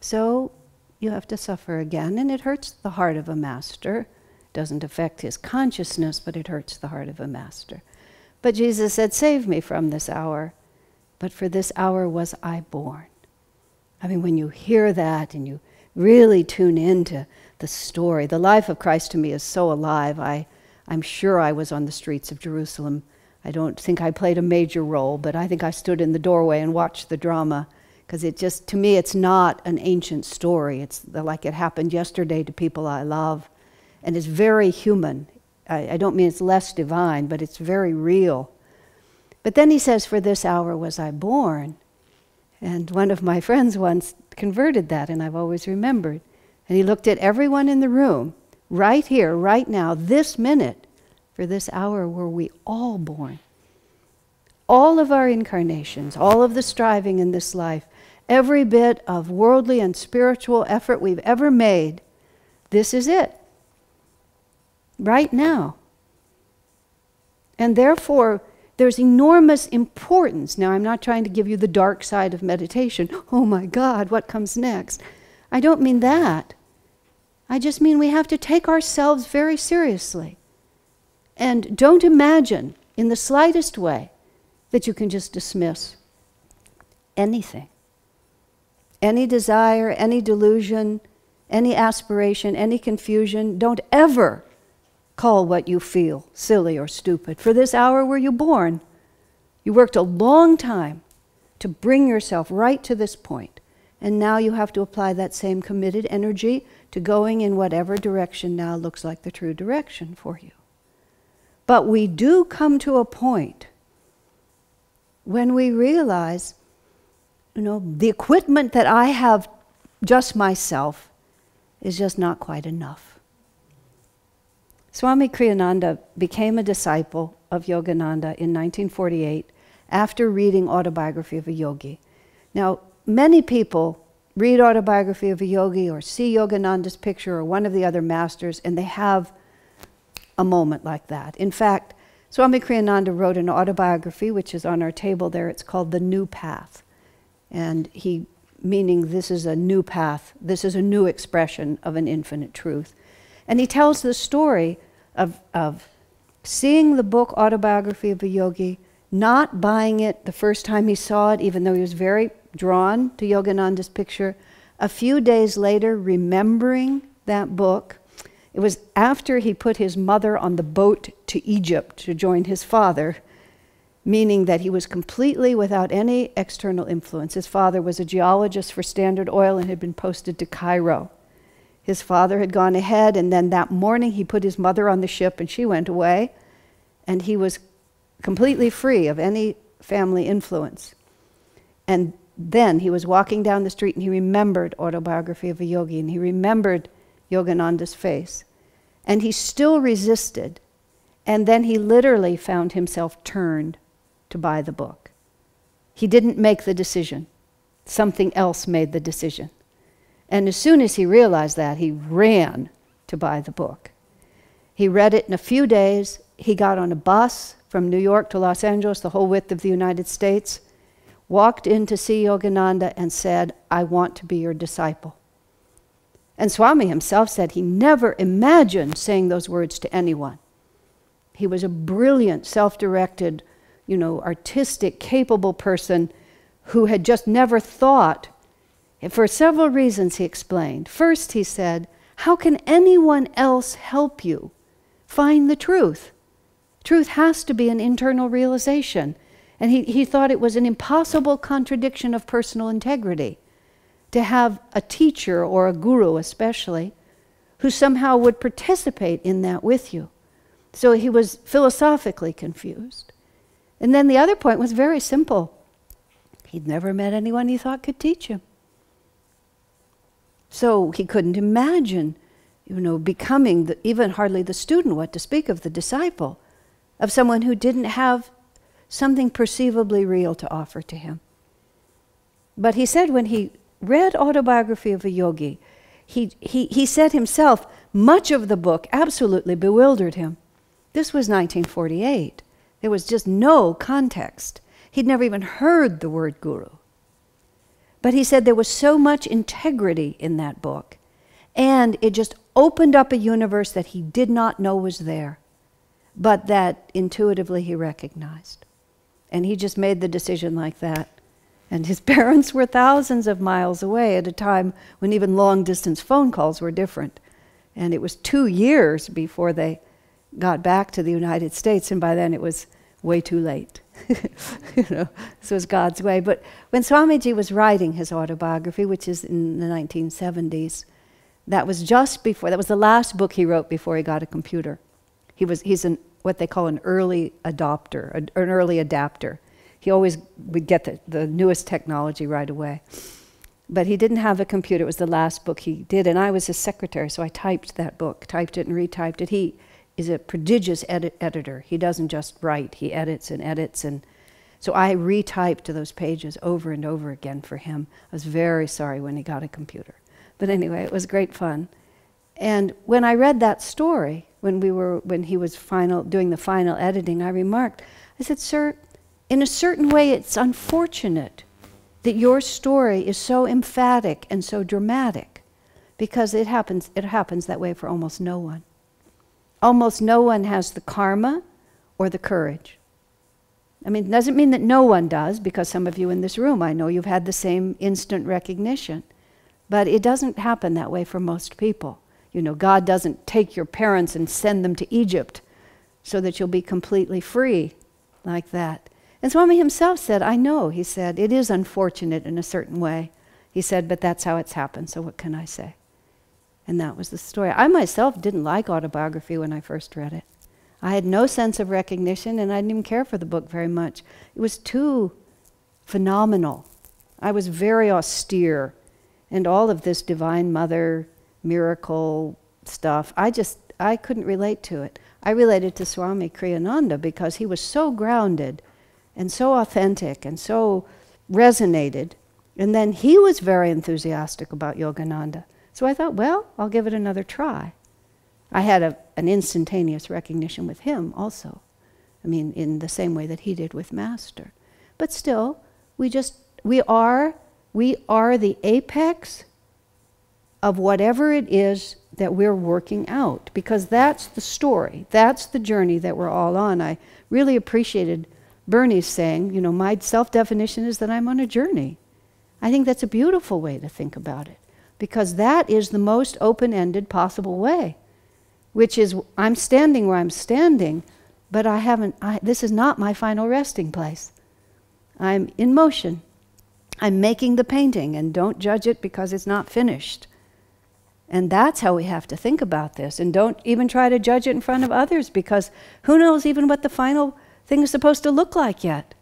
B: So you have to suffer again, and it hurts the heart of a master. Doesn't affect his consciousness, but it hurts the heart of a master. But Jesus said, Save me from this hour. But for this hour was I born. I mean, when you hear that and you really tune into the story, the life of Christ to me is so alive. I, I'm sure I was on the streets of Jerusalem. I don't think I played a major role, but I think I stood in the doorway and watched the drama because it just, to me, it's not an ancient story. It's like it happened yesterday to people I love. And it's very human. I, I don't mean it's less divine, but it's very real. But then he says, For this hour was I born. And one of my friends once converted that, and I've always remembered. And he looked at everyone in the room, right here, right now, this minute. For this hour were we all born. All of our incarnations, all of the striving in this life, every bit of worldly and spiritual effort we've ever made, this is it right now. And therefore, there's enormous importance. Now, I'm not trying to give you the dark side of meditation. Oh my God, what comes next? I don't mean that. I just mean we have to take ourselves very seriously. And don't imagine in the slightest way that you can just dismiss anything. Any desire, any delusion, any aspiration, any confusion. Don't ever Call what you feel silly or stupid. For this hour were you born. You worked a long time to bring yourself right to this point, and now you have to apply that same committed energy to going in whatever direction now looks like the true direction for you. But we do come to a point when we realize, you know, the equipment that I have just myself is just not quite enough. Swami Kriyananda became a disciple of Yogananda in 1948 after reading Autobiography of a Yogi. Now, many people read Autobiography of a Yogi or see Yogananda's picture or one of the other masters, and they have a moment like that. In fact, Swami Kriyananda wrote an autobiography, which is on our table there. It's called The New Path. And he, meaning this is a new path, this is a new expression of an infinite truth. And he tells the story of, of seeing the book Autobiography of a Yogi, not buying it the first time he saw it, even though he was very drawn to Yogananda's picture, a few days later, remembering that book. It was after he put his mother on the boat to Egypt to join his father, meaning that he was completely without any external influence. His father was a geologist for Standard Oil and had been posted to Cairo. His father had gone ahead, and then that morning he put his mother on the ship and she went away, and he was completely free of any family influence. And then he was walking down the street and he remembered Autobiography of a Yogi and he remembered Yogananda's face. And he still resisted. And then he literally found himself turned to buy the book. He didn't make the decision, something else made the decision. And as soon as he realized that, he ran to buy the book. He read it in a few days. He got on a bus from New York to Los Angeles, the whole width of the United States, walked in to see Yogananda and said, I want to be your disciple. And Swami himself said he never imagined saying those words to anyone. He was a brilliant, self directed, you know, artistic, capable person who had just never thought for several reasons, he explained. First, he said, How can anyone else help you find the truth? Truth has to be an internal realization. And he, he thought it was an impossible contradiction of personal integrity to have a teacher or a guru, especially, who somehow would participate in that with you. So he was philosophically confused. And then the other point was very simple. He'd never met anyone he thought could teach him. So he couldn't imagine, you know, becoming the, even hardly the student, what to speak of the disciple, of someone who didn't have something perceivably real to offer to him. But he said when he read Autobiography of a Yogi, he, he, he said himself, much of the book absolutely bewildered him. This was 1948. There was just no context. He'd never even heard the word guru. But he said there was so much integrity in that book, and it just opened up a universe that he did not know was there, but that intuitively he recognized. And he just made the decision like that. And his parents were thousands of miles away at a time when even long distance phone calls were different. And it was two years before they got back to the United States, and by then it was way too late. you know, this was God's way. But when Swamiji was writing his autobiography, which is in the 1970s, that was just before, that was the last book he wrote before he got a computer. He was, he's an, what they call an early adopter, an early adapter. He always would get the, the newest technology right away. But he didn't have a computer. It was the last book he did. And I was his secretary, so I typed that book, typed it and retyped it. He is a prodigious edit editor. He doesn't just write, he edits and edits. And so I retyped those pages over and over again for him. I was very sorry when he got a computer. But anyway, it was great fun. And when I read that story, when we were when he was final doing the final editing, I remarked, I said, Sir, in a certain way it's unfortunate that your story is so emphatic and so dramatic because it happens it happens that way for almost no one. Almost no one has the karma or the courage. I mean, it doesn't mean that no one does, because some of you in this room, I know you've had the same instant recognition. But it doesn't happen that way for most people. You know, God doesn't take your parents and send them to Egypt so that you'll be completely free like that. And Swami himself said, I know, he said, it is unfortunate in a certain way. He said, but that's how it's happened, so what can I say? And that was the story. I myself didn't like autobiography when I first read it. I had no sense of recognition and I didn't even care for the book very much. It was too phenomenal. I was very austere. And all of this Divine Mother miracle stuff, I just, I couldn't relate to it. I related to Swami Kriyananda because he was so grounded and so authentic and so resonated. And then he was very enthusiastic about Yogananda. So I thought, well, I'll give it another try. I had a, an instantaneous recognition with him also. I mean, in the same way that he did with Master. But still, we just, we are, we are the apex of whatever it is that we're working out because that's the story. That's the journey that we're all on. I really appreciated Bernie's saying, you know, my self definition is that I'm on a journey. I think that's a beautiful way to think about it because that is the most open ended possible way, which is I'm standing where I'm standing, but I haven't, I, this is not my final resting place. I'm in motion. I'm making the painting, and don't judge it because it's not finished. And that's how we have to think about this. And don't even try to judge it in front of others because who knows even what the final thing is supposed to look like yet.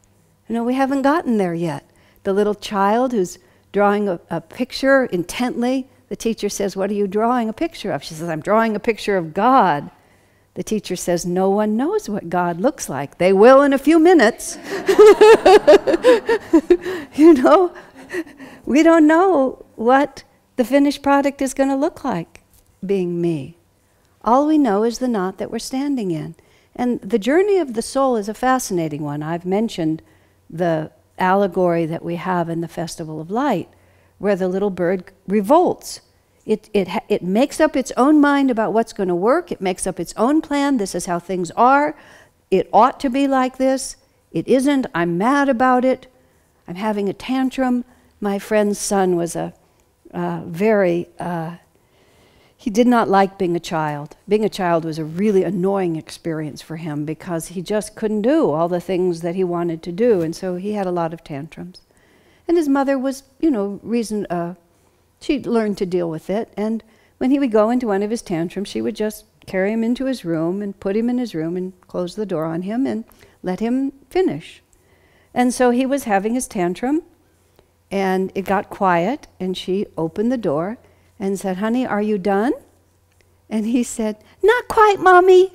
B: You know, we haven't gotten there yet. The little child who's drawing a, a picture intently. The teacher says, What are you drawing a picture of? She says, I'm drawing a picture of God. The teacher says, No one knows what God looks like. They will in a few minutes. you know, we don't know what the finished product is going to look like being me. All we know is the knot that we're standing in. And the journey of the soul is a fascinating one. I've mentioned the allegory that we have in the Festival of Light, where the little bird revolts. It, it, it makes up its own mind about what's going to work, it makes up its own plan. This is how things are. It ought to be like this. It isn't. I'm mad about it. I'm having a tantrum. My friend's son was a uh, very, uh, he did not like being a child. Being a child was a really annoying experience for him because he just couldn't do all the things that he wanted to do, and so he had a lot of tantrums. And his mother was, you know, reason. Uh, she learned to deal with it, and when he would go into one of his tantrums, she would just carry him into his room and put him in his room and close the door on him and let him finish. And so he was having his tantrum, and it got quiet, and she opened the door and said, Honey, are you done? And he said, Not quite, Mommy.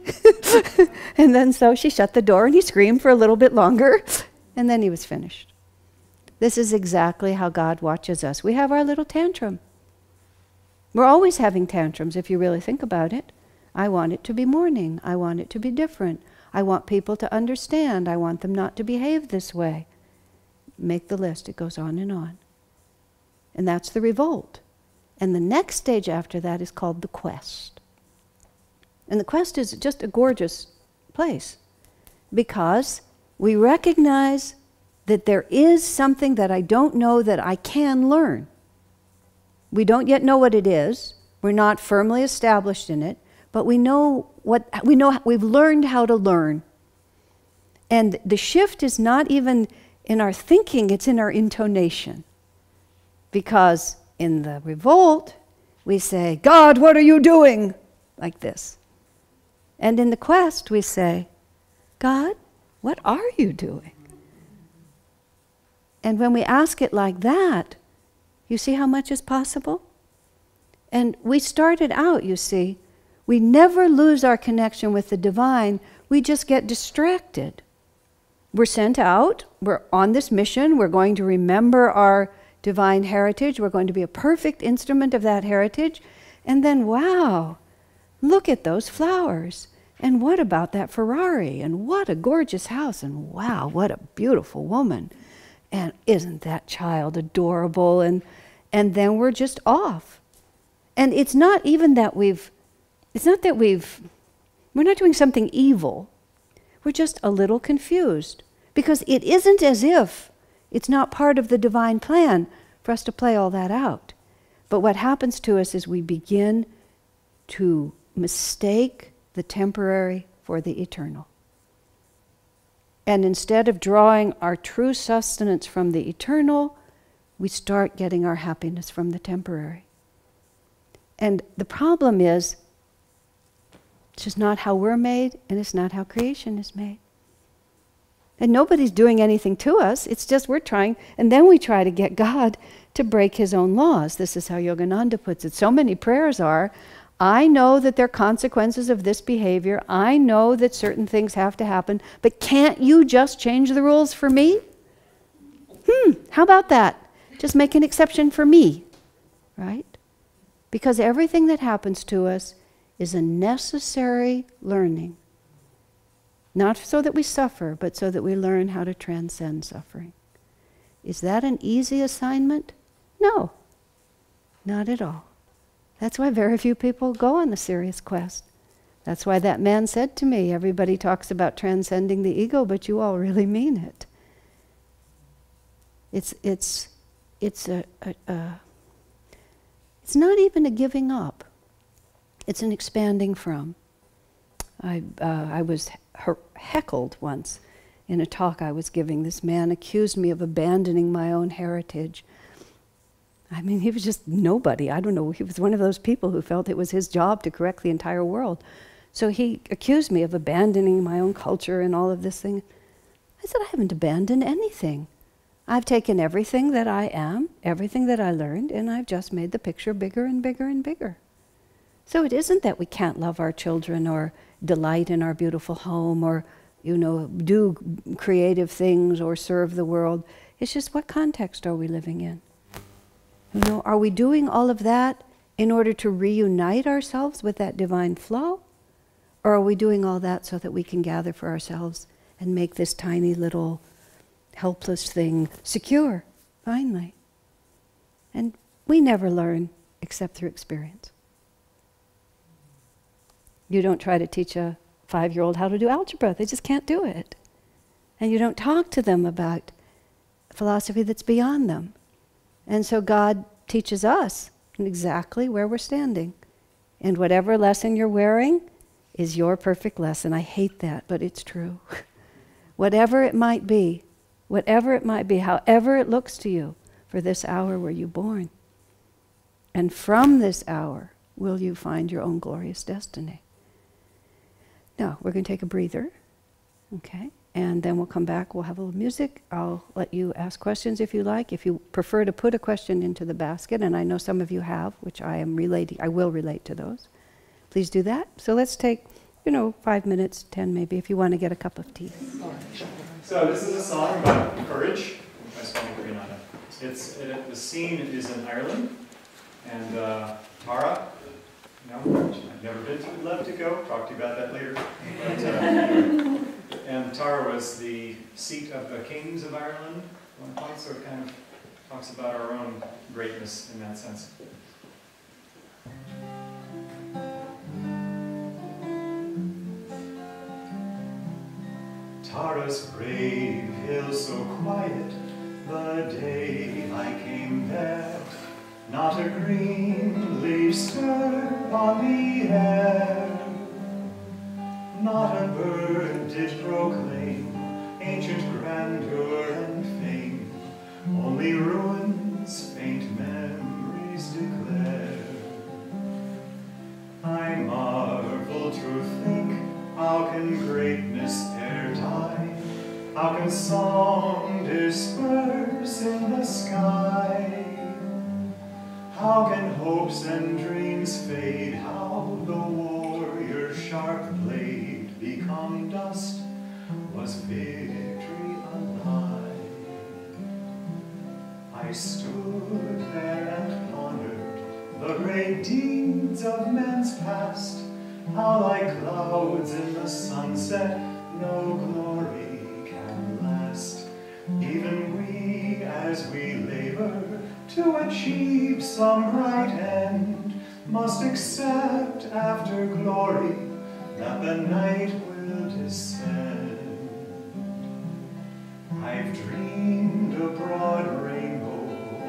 B: and then so she shut the door and he screamed for a little bit longer, and then he was finished. This is exactly how God watches us. We have our little tantrum. We're always having tantrums if you really think about it. I want it to be morning. I want it to be different. I want people to understand. I want them not to behave this way. Make the list. It goes on and on. And that's the revolt. And the next stage after that is called the quest. And the quest is just a gorgeous place because we recognize that there is something that I don't know that I can learn. We don't yet know what it is. We're not firmly established in it, but we know what we know we've learned how to learn. And the shift is not even in our thinking, it's in our intonation. Because in the revolt, we say, God, what are you doing? Like this. And in the quest, we say, God, what are you doing? And when we ask it like that, you see how much is possible? And we started out, you see, we never lose our connection with the divine, we just get distracted. We're sent out, we're on this mission, we're going to remember our divine heritage. We're going to be a perfect instrument of that heritage. And then, wow, look at those flowers. And what about that Ferrari? And what a gorgeous house. And wow, what a beautiful woman. And isn't that child adorable? And, and then we're just off. And it's not even that we've, it's not that we've, we're not doing something evil. We're just a little confused. Because it isn't as if it's not part of the divine plan for us to play all that out. But what happens to us is we begin to mistake the temporary for the eternal. And instead of drawing our true sustenance from the eternal, we start getting our happiness from the temporary. And the problem is, it's just not how we're made, and it's not how creation is made. And nobody's doing anything to us. It's just we're trying, and then we try to get God to break his own laws. This is how Yogananda puts it. So many prayers are I know that there are consequences of this behavior. I know that certain things have to happen, but can't you just change the rules for me? Hmm, how about that? Just make an exception for me, right? Because everything that happens to us is a necessary learning. Not so that we suffer, but so that we learn how to transcend suffering. Is that an easy assignment? No, not at all. That's why very few people go on the serious quest. That's why that man said to me, Everybody talks about transcending the ego, but you all really mean it. It's, it's, it's, a, a, a it's not even a giving up, it's an expanding from. I, uh, I was heckled once in a talk I was giving. This man accused me of abandoning my own heritage. I mean, he was just nobody. I don't know. He was one of those people who felt it was his job to correct the entire world. So he accused me of abandoning my own culture and all of this thing. I said, I haven't abandoned anything. I've taken everything that I am, everything that I learned, and I've just made the picture bigger and bigger and bigger. So it isn't that we can't love our children or delight in our beautiful home or, you know, do creative things or serve the world. It's just what context are we living in? You know, are we doing all of that in order to reunite ourselves with that divine flow? Or are we doing all that so that we can gather for ourselves and make this tiny little helpless thing secure, finally? And we never learn except through experience. You don't try to teach a five year old how to do algebra, they just can't do it. And you don't talk to them about philosophy that's beyond them. And so God teaches us exactly where we're standing And whatever lesson you're wearing is your perfect lesson. I hate that, but it's true. whatever it might be, whatever it might be, however it looks to you, for this hour were you born. And from this hour will you find your own glorious destiny. Now, we're going to take a breather, okay? And then we'll come back, we'll have a little music. I'll let you ask questions if you like. If you prefer to put a question into the basket, and I know some of you have, which I am relating, I will relate to those. Please do that. So let's take, you know, five minutes, ten maybe, if you want to get a cup of tea.
A: So this is a song about courage. It's it, the scene is in Ireland, and uh, Tara, know, I've never been to, love to go. Talk to you about that later. But, uh, and Tara was the seat of the kings of Ireland at one point, so it kind of talks about our own greatness in that sense. Tara's brave hill so quiet, the day I came there, not a green leaf stirred on the air. Not a bird did proclaim ancient grandeur and fame, only ruins, faint memories declare. I marvel to think, how can greatness e'er die? How can song disperse in the sky? How can hopes and dreams fade? How the warrior's sharp blade become dust? Was victory a lie? I stood there and pondered the great deeds of men's past, how like clouds in the sunset no glory can last. Even we, as we labor to achieve some bright end, must accept after glory that the night will descend. I've dreamed a broad rainbow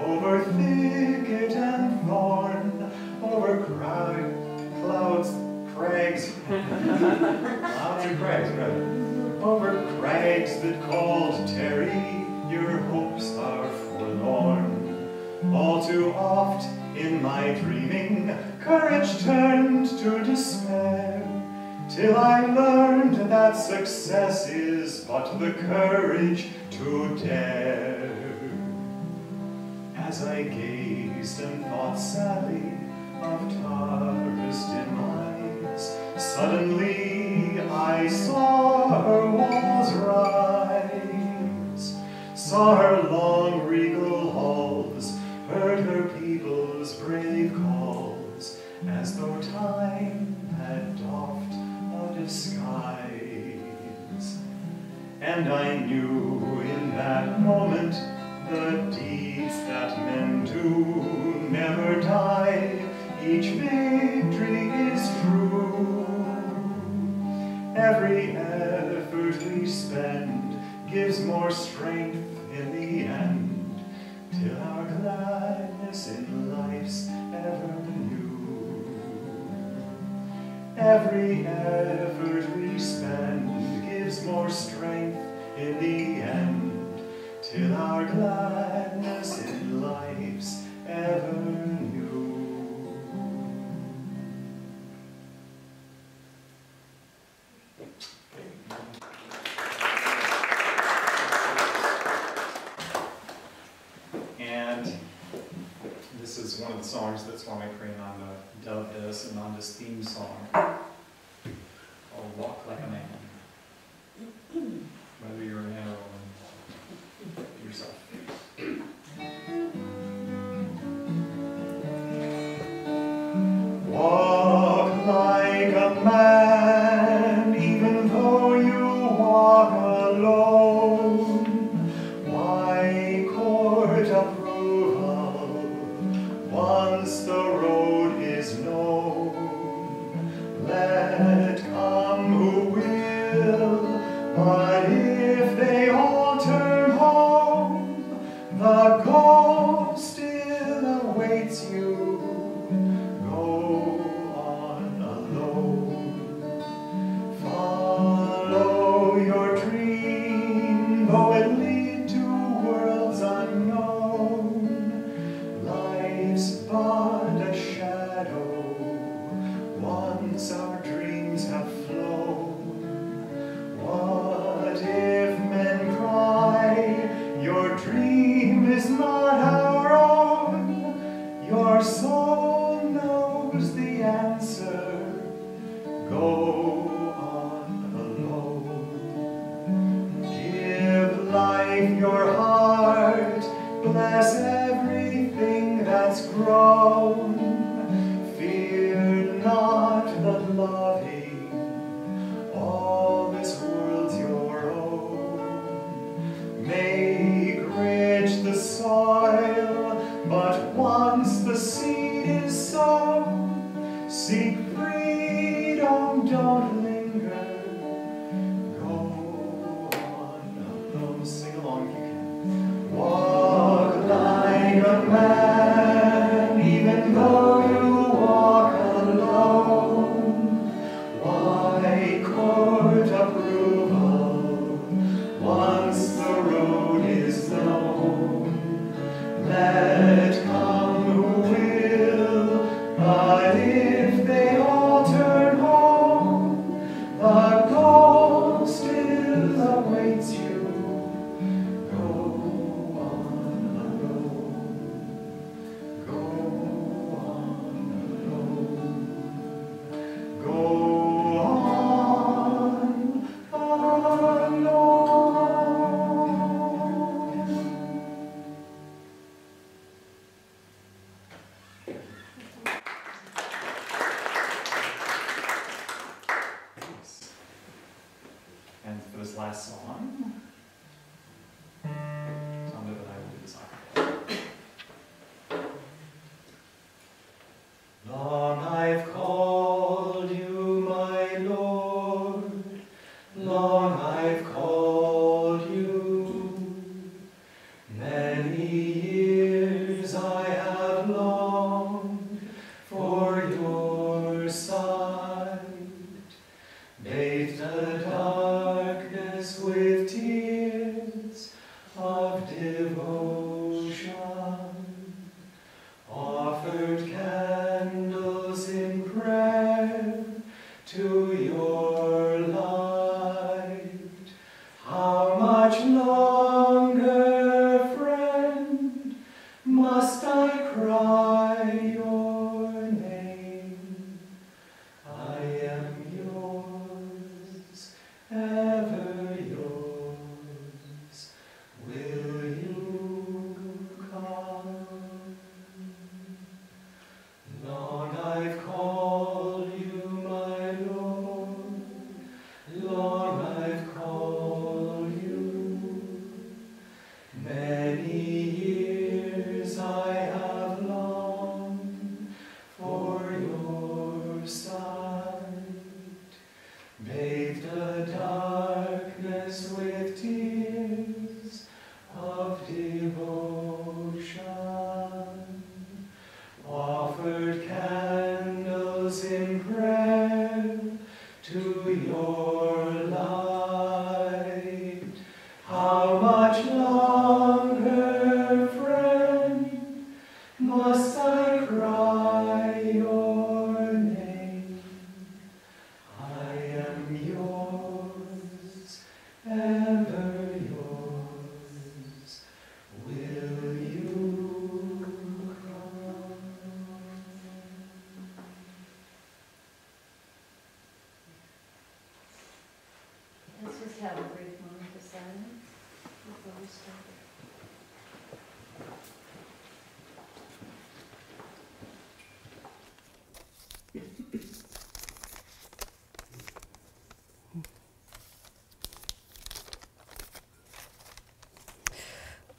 A: over thicket and thorn, over crag, clouds, crags, clouds and crags, rather, over crags that called Terry, your hopes are forlorn. All too oft in my dreaming, courage turned to despair, till I learned that success is but the courage to dare. As I gazed and thought sadly of Tara's demise, suddenly I saw her walls rise, saw her long regal halls, heard her people's brave calls, as though time had doffed a disguise. And I knew in that moment the deeds that men do never die, each victory is true. Every effort we spend gives more strength in the end, till our gladness in life's ever new. Every effort we spend gives more strength in the end, till our gladness in life's ever new. Songs that Swami Kriyananda dubbed as Ananda's theme song, called Walk Like a Man. Whether you're a man or yourself. Walk like a man, even though you walk alone.
C: with your
A: heart, blessed.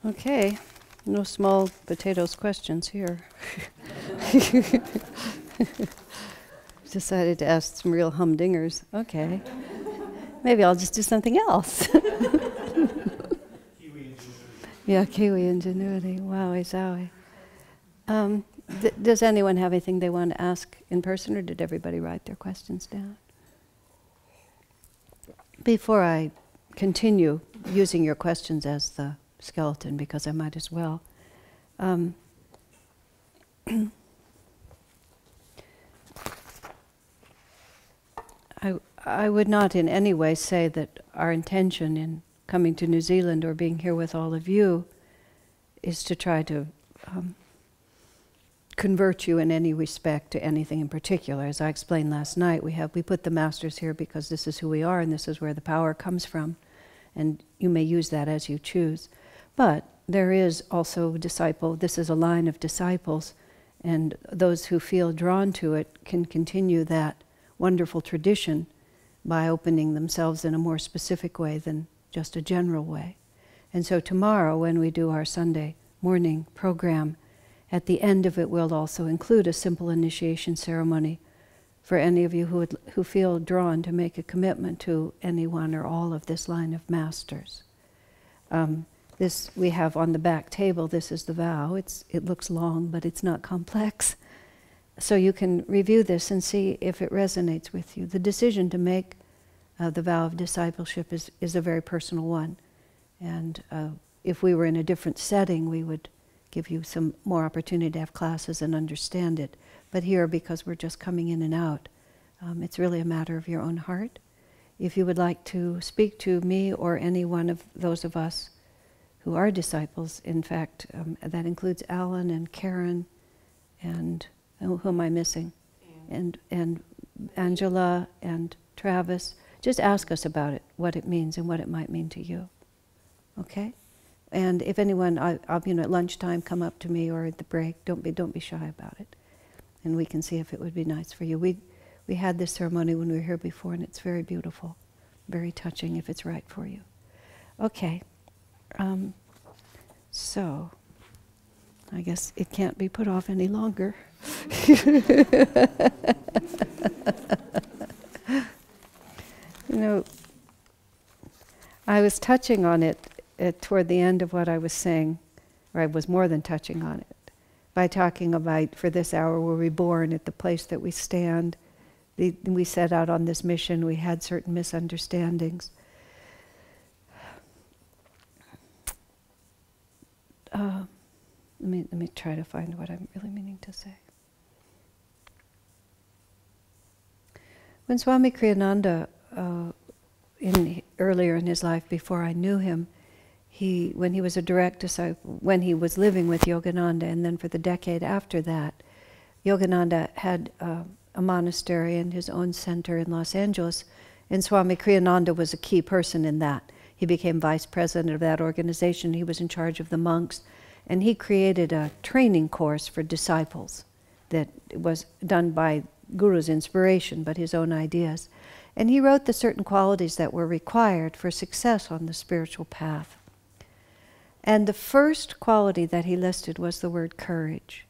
A: Okay, no small potatoes questions here. Decided to ask some real humdingers. Okay, maybe I'll just do something else. Kiwi yeah, Kiwi ingenuity. Wowie zowie. Um, th- does anyone have anything they want to ask in person, or did everybody write their questions down? Before I
B: continue using your questions as the skeleton because I might as well. Um, I, I would not in any way say that our intention in coming to New Zealand or being here with all of you is to try to um, convert you in any respect to anything in particular. As I explained last night, we have we put the masters here because this is who we are and this is where the power comes from, and you may use that as you choose. But there is also disciple. This is a line of disciples, and those who feel drawn to it can continue that wonderful tradition by opening themselves in a more specific way than just a general way. And so tomorrow, when we do our Sunday morning program, at the end of it, we'll also include a simple initiation ceremony for any of you who, would, who feel drawn to make a commitment to any one or all of this line of masters. Um, this we have on the back table. This is the vow. It's, it looks long, but it's not complex. So you can review this and see if it resonates with you. The decision to make uh, the vow of discipleship is, is a very personal one. And uh, if we were in a different setting, we would give you some more opportunity to have classes and understand it. But here, because we're just coming in and out, um, it's really a matter of your own heart. If you would like to speak to me or any one of those of us who are disciples, in fact, um, that includes Alan and Karen and who am I missing? And, and Angela and Travis. Just ask us about it, what it means and what it might mean to you. Okay? And if anyone, I, will you know, at lunchtime, come up to me or at the break. Don't be, don't be shy about it, and we can see if it would be nice for you. We, we had this ceremony when we were here before, and it's very beautiful, very touching if it's right for you. Okay, um, so I guess it can't be put off any longer. you know, I was touching on it it, toward the end of what I was saying, or I was more than touching on it, by talking about for this hour we're reborn at the place that we stand. The, we set out on this mission, we had certain misunderstandings. Uh, let me, let me try to find what I'm really meaning to say. When Swami Kriyananda, uh, in, earlier in his life, before I knew him, he, when he was a direct disciple, when he was living with Yogananda, and then for the decade after that, Yogananda had uh, a monastery and his own center in Los Angeles, and Swami Kriyananda was a key person in that. He became vice president of that organization. He was in charge of the monks, and he created a training course for disciples that was done by Guru's inspiration, but his own ideas. And he wrote the certain qualities that were required for success on the spiritual path. And the first quality that he listed was the word courage.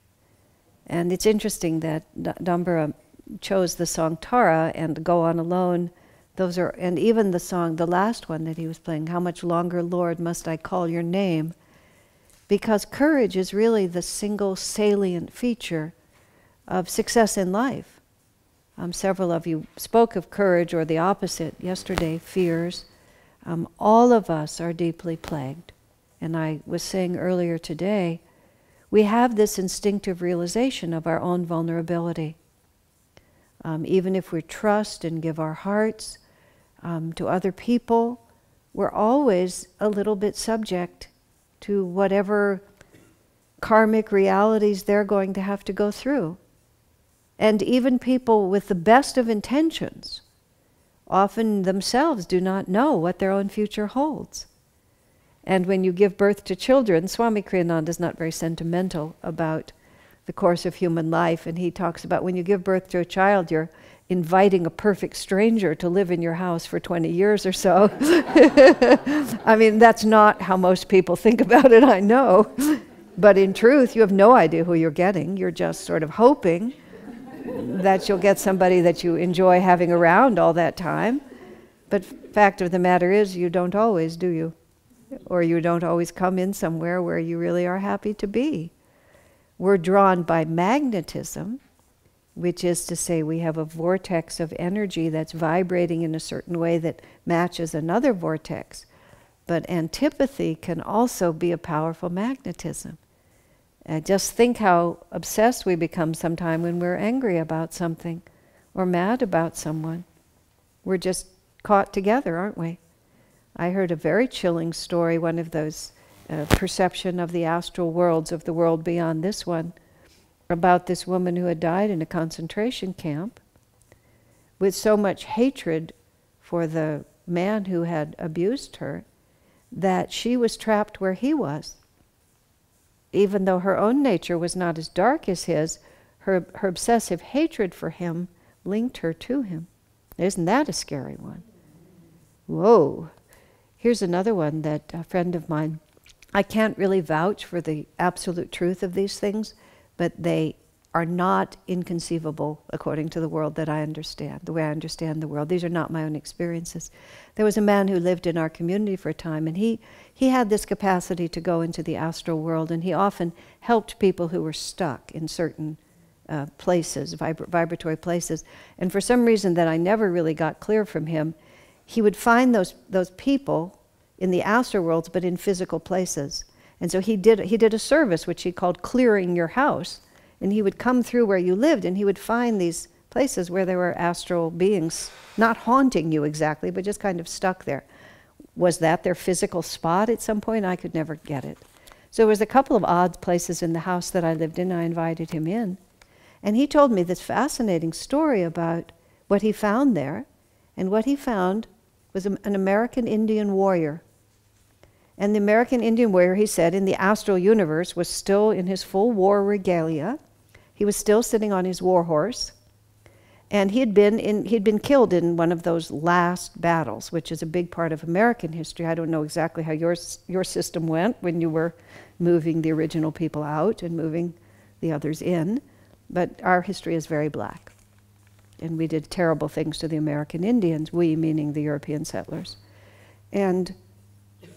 B: And it's interesting that D- Dambara chose the song Tara and Go On Alone. Those are, and even the song, the last one that he was playing, How Much Longer, Lord, Must I Call Your Name? Because courage is really the single salient feature of success in life. Um, several of you spoke of courage or the opposite yesterday, fears. Um, all of us are deeply plagued and I was saying earlier today, we have this instinctive realization of our own vulnerability. Um, even if we trust and give our hearts um, to other people, we're always a little bit subject to whatever karmic realities they're going to have to go through. And even people with the best of intentions often themselves do not know what their own future holds. And when you give birth to children, Swami Kriyananda is not very sentimental about the course of human life. And he talks about when you give birth to a child, you're inviting a perfect stranger to live in your house for 20 years or so. I mean, that's not how most people think about it, I know. But in truth, you have no idea who you're getting. You're just sort of hoping that you'll get somebody that you enjoy having around all that time. But fact of the matter is, you don't always, do you? or you don't always come in somewhere where you really are happy to be. We're drawn by magnetism which is to say, we have a vortex of energy that's vibrating in a certain way that matches another vortex. But antipathy can also be a powerful magnetism. Uh, just think how obsessed we become sometime when we're angry about something or mad about someone. We're just caught together, aren't we? I heard a very chilling story, one of those uh, perception of the astral worlds, of the world beyond this one, about this woman who had died in a concentration camp with so much hatred for the man who had abused her that she was trapped where he was. Even though her own nature was not as dark as his, her, her obsessive hatred for him linked her to him. Isn't that a scary one? Whoa. Here's another one that a friend of mine, I can't really vouch for the absolute truth of these things, but they are not inconceivable according to the world that I understand, the way I understand the world. These are not my own experiences. There was a man who lived in our community for a time, and he, he had this capacity to go into the astral world, and he often helped people who were stuck in certain uh, places, vibra- vibratory places. And for some reason that I never really got clear from him, he would find those, those people in the astral worlds, but in physical places. And so he did, he did a service which he called clearing your house and he would come through where you lived and he would find these places where there were astral beings, not haunting you exactly, but just kind of stuck there. Was that their physical spot at some point? I could never get it. So there was a couple of odd places in the house that I lived in. I invited him in. And he told me this fascinating story about what he found there. And what he found was an American Indian warrior. And the American Indian warrior, he said, in the astral universe was still in his full war regalia he was still sitting on his war horse, and he had been in, he'd been killed in one of those last battles, which is a big part of American history. I don't know exactly how your your system went when you were moving the original people out and moving the others in, but our history is very black. And we did terrible things to the American Indians, we meaning the European settlers. And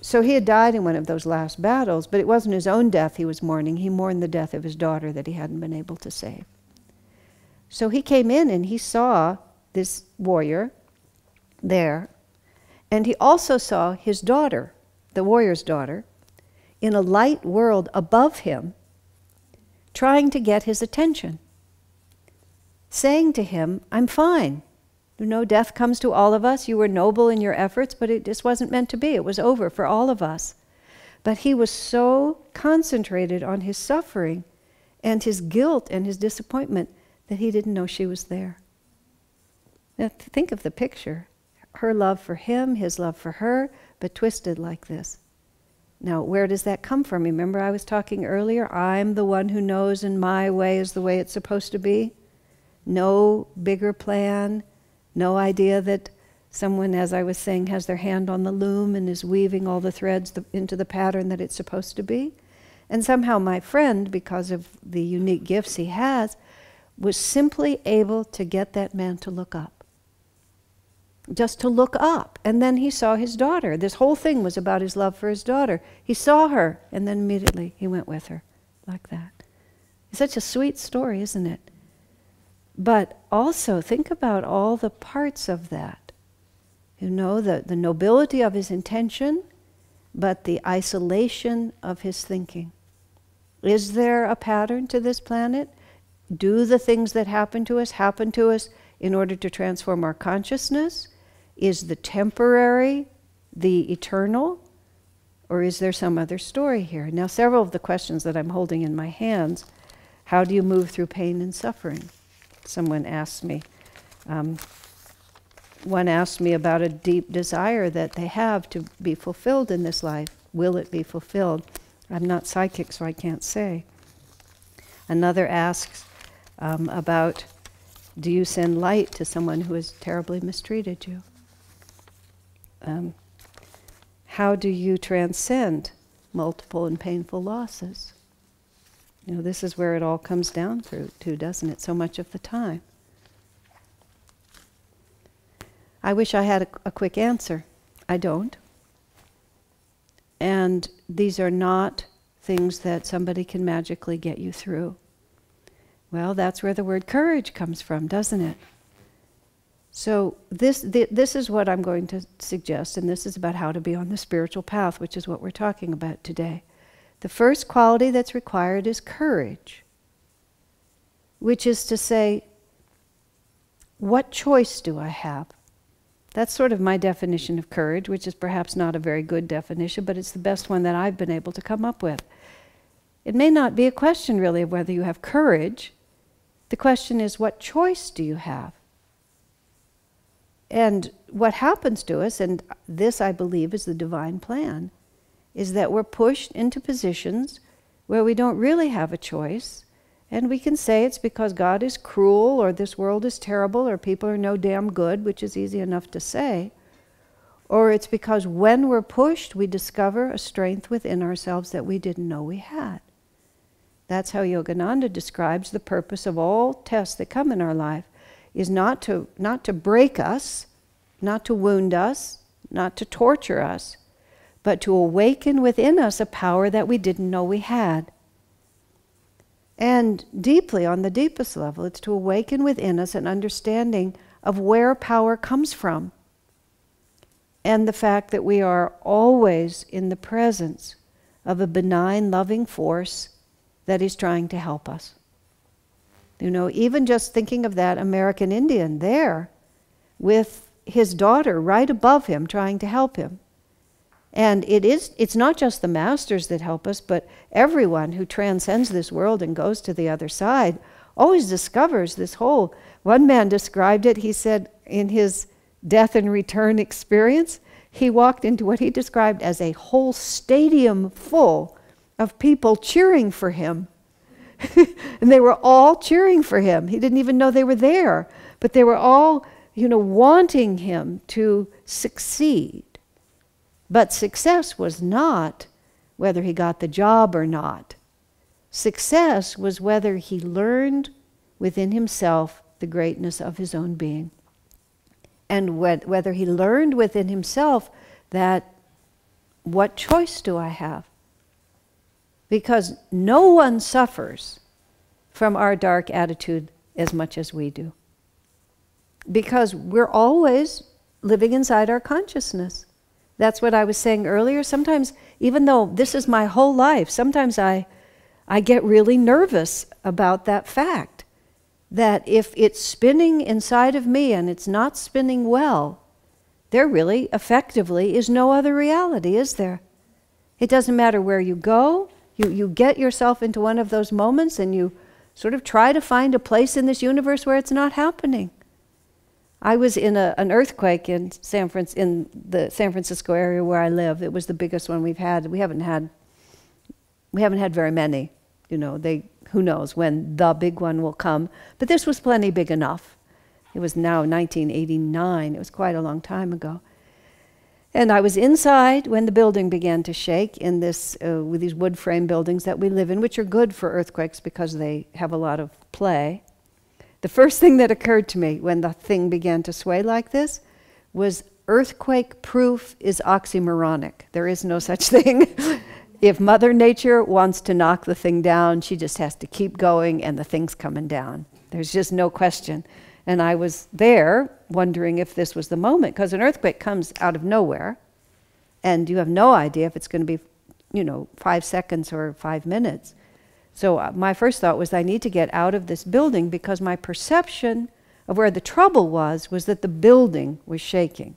B: so he had died in one of those last battles, but it wasn't his own death he was mourning. He mourned the death of his daughter that he hadn't been able to save. So he came in and he saw this warrior there, and he also saw his daughter, the warrior's daughter, in a light world above him, trying to get his attention, saying to him, I'm fine. You know, death comes to all of us. You were noble in your efforts, but it just wasn't meant to be. It was over for all of us. But he was so concentrated on his suffering and his guilt and his disappointment that he didn't know she was there. Now, think of the picture her love for him, his love for her, but twisted like this. Now, where does that come from? Remember, I was talking earlier? I'm the one who knows, and my way is the way it's supposed to be. No bigger plan, no idea that someone, as I was saying, has their hand on the loom and is weaving all the threads into the pattern that it's supposed to be. And somehow my friend, because of the unique gifts he has, was simply able to get that man to look up. Just to look up. And then he saw his daughter. This whole thing was about his love for his daughter. He saw her, and then immediately he went with her, like that. It's such a sweet story, isn't it? But also think about all the parts of that. You know, the, the nobility of his intention, but the isolation of his thinking. Is there a pattern to this planet? Do the things that happen to us happen to us in order to transform our consciousness? Is the temporary the eternal? Or is there some other story here? Now, several of the questions that I'm holding in my hands how do you move through pain and suffering? Someone asked me. Um, one asked me about a deep desire that they have to be fulfilled in this life. Will it be fulfilled? I'm not psychic, so I can't say. Another asks um, about do you send light to someone who has terribly mistreated you? Um, how do you transcend multiple and painful losses? You know, this is where it all comes down through to, doesn't it? So much of the time. I wish I had a, a quick answer. I don't. And these are not things that somebody can magically get you through. Well, that's where the word courage comes from, doesn't it? So, this, th- this is what I'm going to suggest, and this is about how to be on the spiritual path, which is what we're talking about today. The first quality that's required is courage, which is to say, what choice do I have? That's sort of my definition of courage, which is perhaps not a very good definition, but it's the best one that I've been able to come up with. It may not be a question really of whether you have courage. The question is, what choice do you have? And what happens to us, and this I believe is the divine plan, is that we're pushed into positions where we don't really have a choice. And we can say it's because God is cruel, or this world is terrible, or people are no damn good, which is easy enough to say. Or it's because when we're pushed, we discover a strength within ourselves that we didn't know we had. That's how Yogananda describes the purpose of all tests that come in our life is not to, not to break us, not to wound us, not to torture us, but to awaken within us a power that we didn't know we had. And deeply, on the deepest level, it's to awaken within us an understanding of where power comes from and the fact that we are always in the presence of a benign, loving force that is trying to help us. You know, even just thinking of that American Indian there with his daughter right above him trying to help him. And it is it's not just the masters that help us, but everyone who transcends this world and goes to the other side always discovers this whole one man described it, he said in his death and return experience, he walked into what he described as a whole stadium full of people cheering for him. and they were all cheering for him. He didn't even know they were there, but they were all, you know, wanting him to succeed. But success was not whether he got the job or not. Success was whether he learned within himself the greatness of his own being. And whether he learned within himself that what choice do I have? Because no one suffers from our dark attitude as much as we do. Because we're always living inside our consciousness. That's what I was saying earlier. Sometimes, even though this is my whole life, sometimes I, I get really nervous about that fact. That if it's spinning inside of me and it's not spinning well, there really effectively is no other reality, is there? It doesn't matter where you go, you, you get yourself into one of those moments and you sort of try to find a place in this universe where it's not happening. I was in a, an earthquake in San Fran- in the San Francisco area where I live. It was the biggest one we've had. We haven't had we haven't had very many. You know, they who knows when the big one will come. But this was plenty big enough. It was now 1989. It was quite a long time ago. And I was inside when the building began to shake in this, uh, with these wood frame buildings that we live in, which are good for earthquakes because they have a lot of play. The first thing that occurred to me when the thing began to sway like this was earthquake proof is oxymoronic. There is no such thing. if Mother Nature wants to knock the thing down, she just has to keep going and the thing's coming down. There's just no question. And I was there wondering if this was the moment, because an earthquake comes out of nowhere, and you have no idea if it's going to be, you know, five seconds or five minutes. So uh, my first thought was, I need to get out of this building because my perception of where the trouble was was that the building was shaking.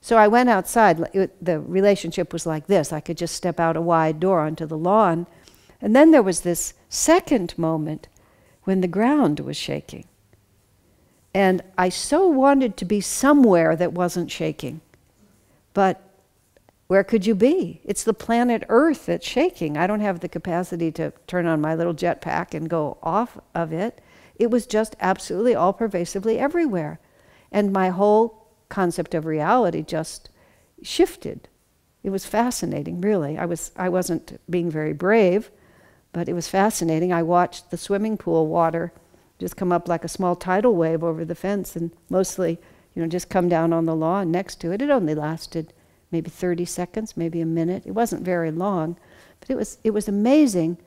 B: So I went outside. It, the relationship was like this I could just step out a wide door onto the lawn. And then there was this second moment when the ground was shaking. And I so wanted to be somewhere that wasn't shaking. But where could you be? It's the planet Earth that's shaking. I don't have the capacity to turn on my little jetpack and go off of it. It was just absolutely all pervasively everywhere. And my whole concept of reality just shifted. It was fascinating, really. I, was, I wasn't being very brave, but it was fascinating. I watched the swimming pool water just come up like a small tidal wave over the fence and mostly, you know, just come down on the lawn next to it. It only lasted maybe 30 seconds, maybe a minute. It wasn't very long, but it was, it was amazing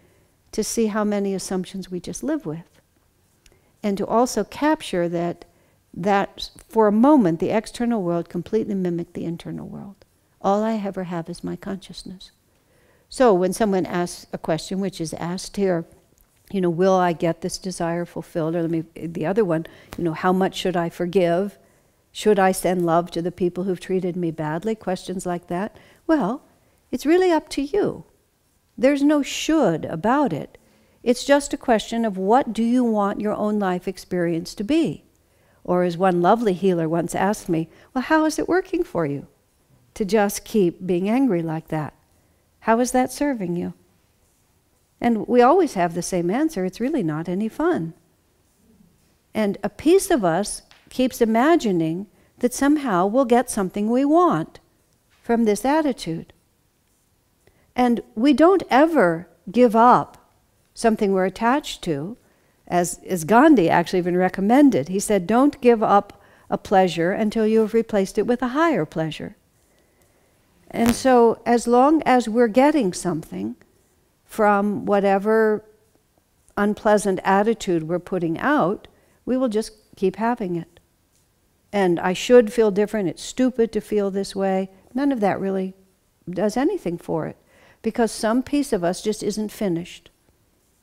B: to see how many assumptions we just live with. and to also capture that that for a moment the external world completely mimicked the internal world. All I ever have is my consciousness. So when someone asks a question, which is asked here, you know, will I get this desire fulfilled? Or let me, the other one, you know, how much should I forgive? Should I send love to the people who've treated me badly? Questions like that. Well, it's really up to you. There's no should about it. It's just a question of what do you want your own life experience to be? Or as one lovely healer once asked me, well, how is it working for you to just keep being angry like that? How is that serving you? And we always have the same answer it's really not any fun. And a piece of us keeps imagining that somehow we'll get something we want from this attitude. And we don't ever give up something we're attached to, as, as Gandhi actually even recommended. He said, Don't give up a pleasure until you have replaced it with a higher pleasure. And so, as long as we're getting something, from whatever unpleasant attitude we're putting out, we will just keep having it. And I should feel different, it's stupid to feel this way. None of that really does anything for it because some piece of us just isn't finished.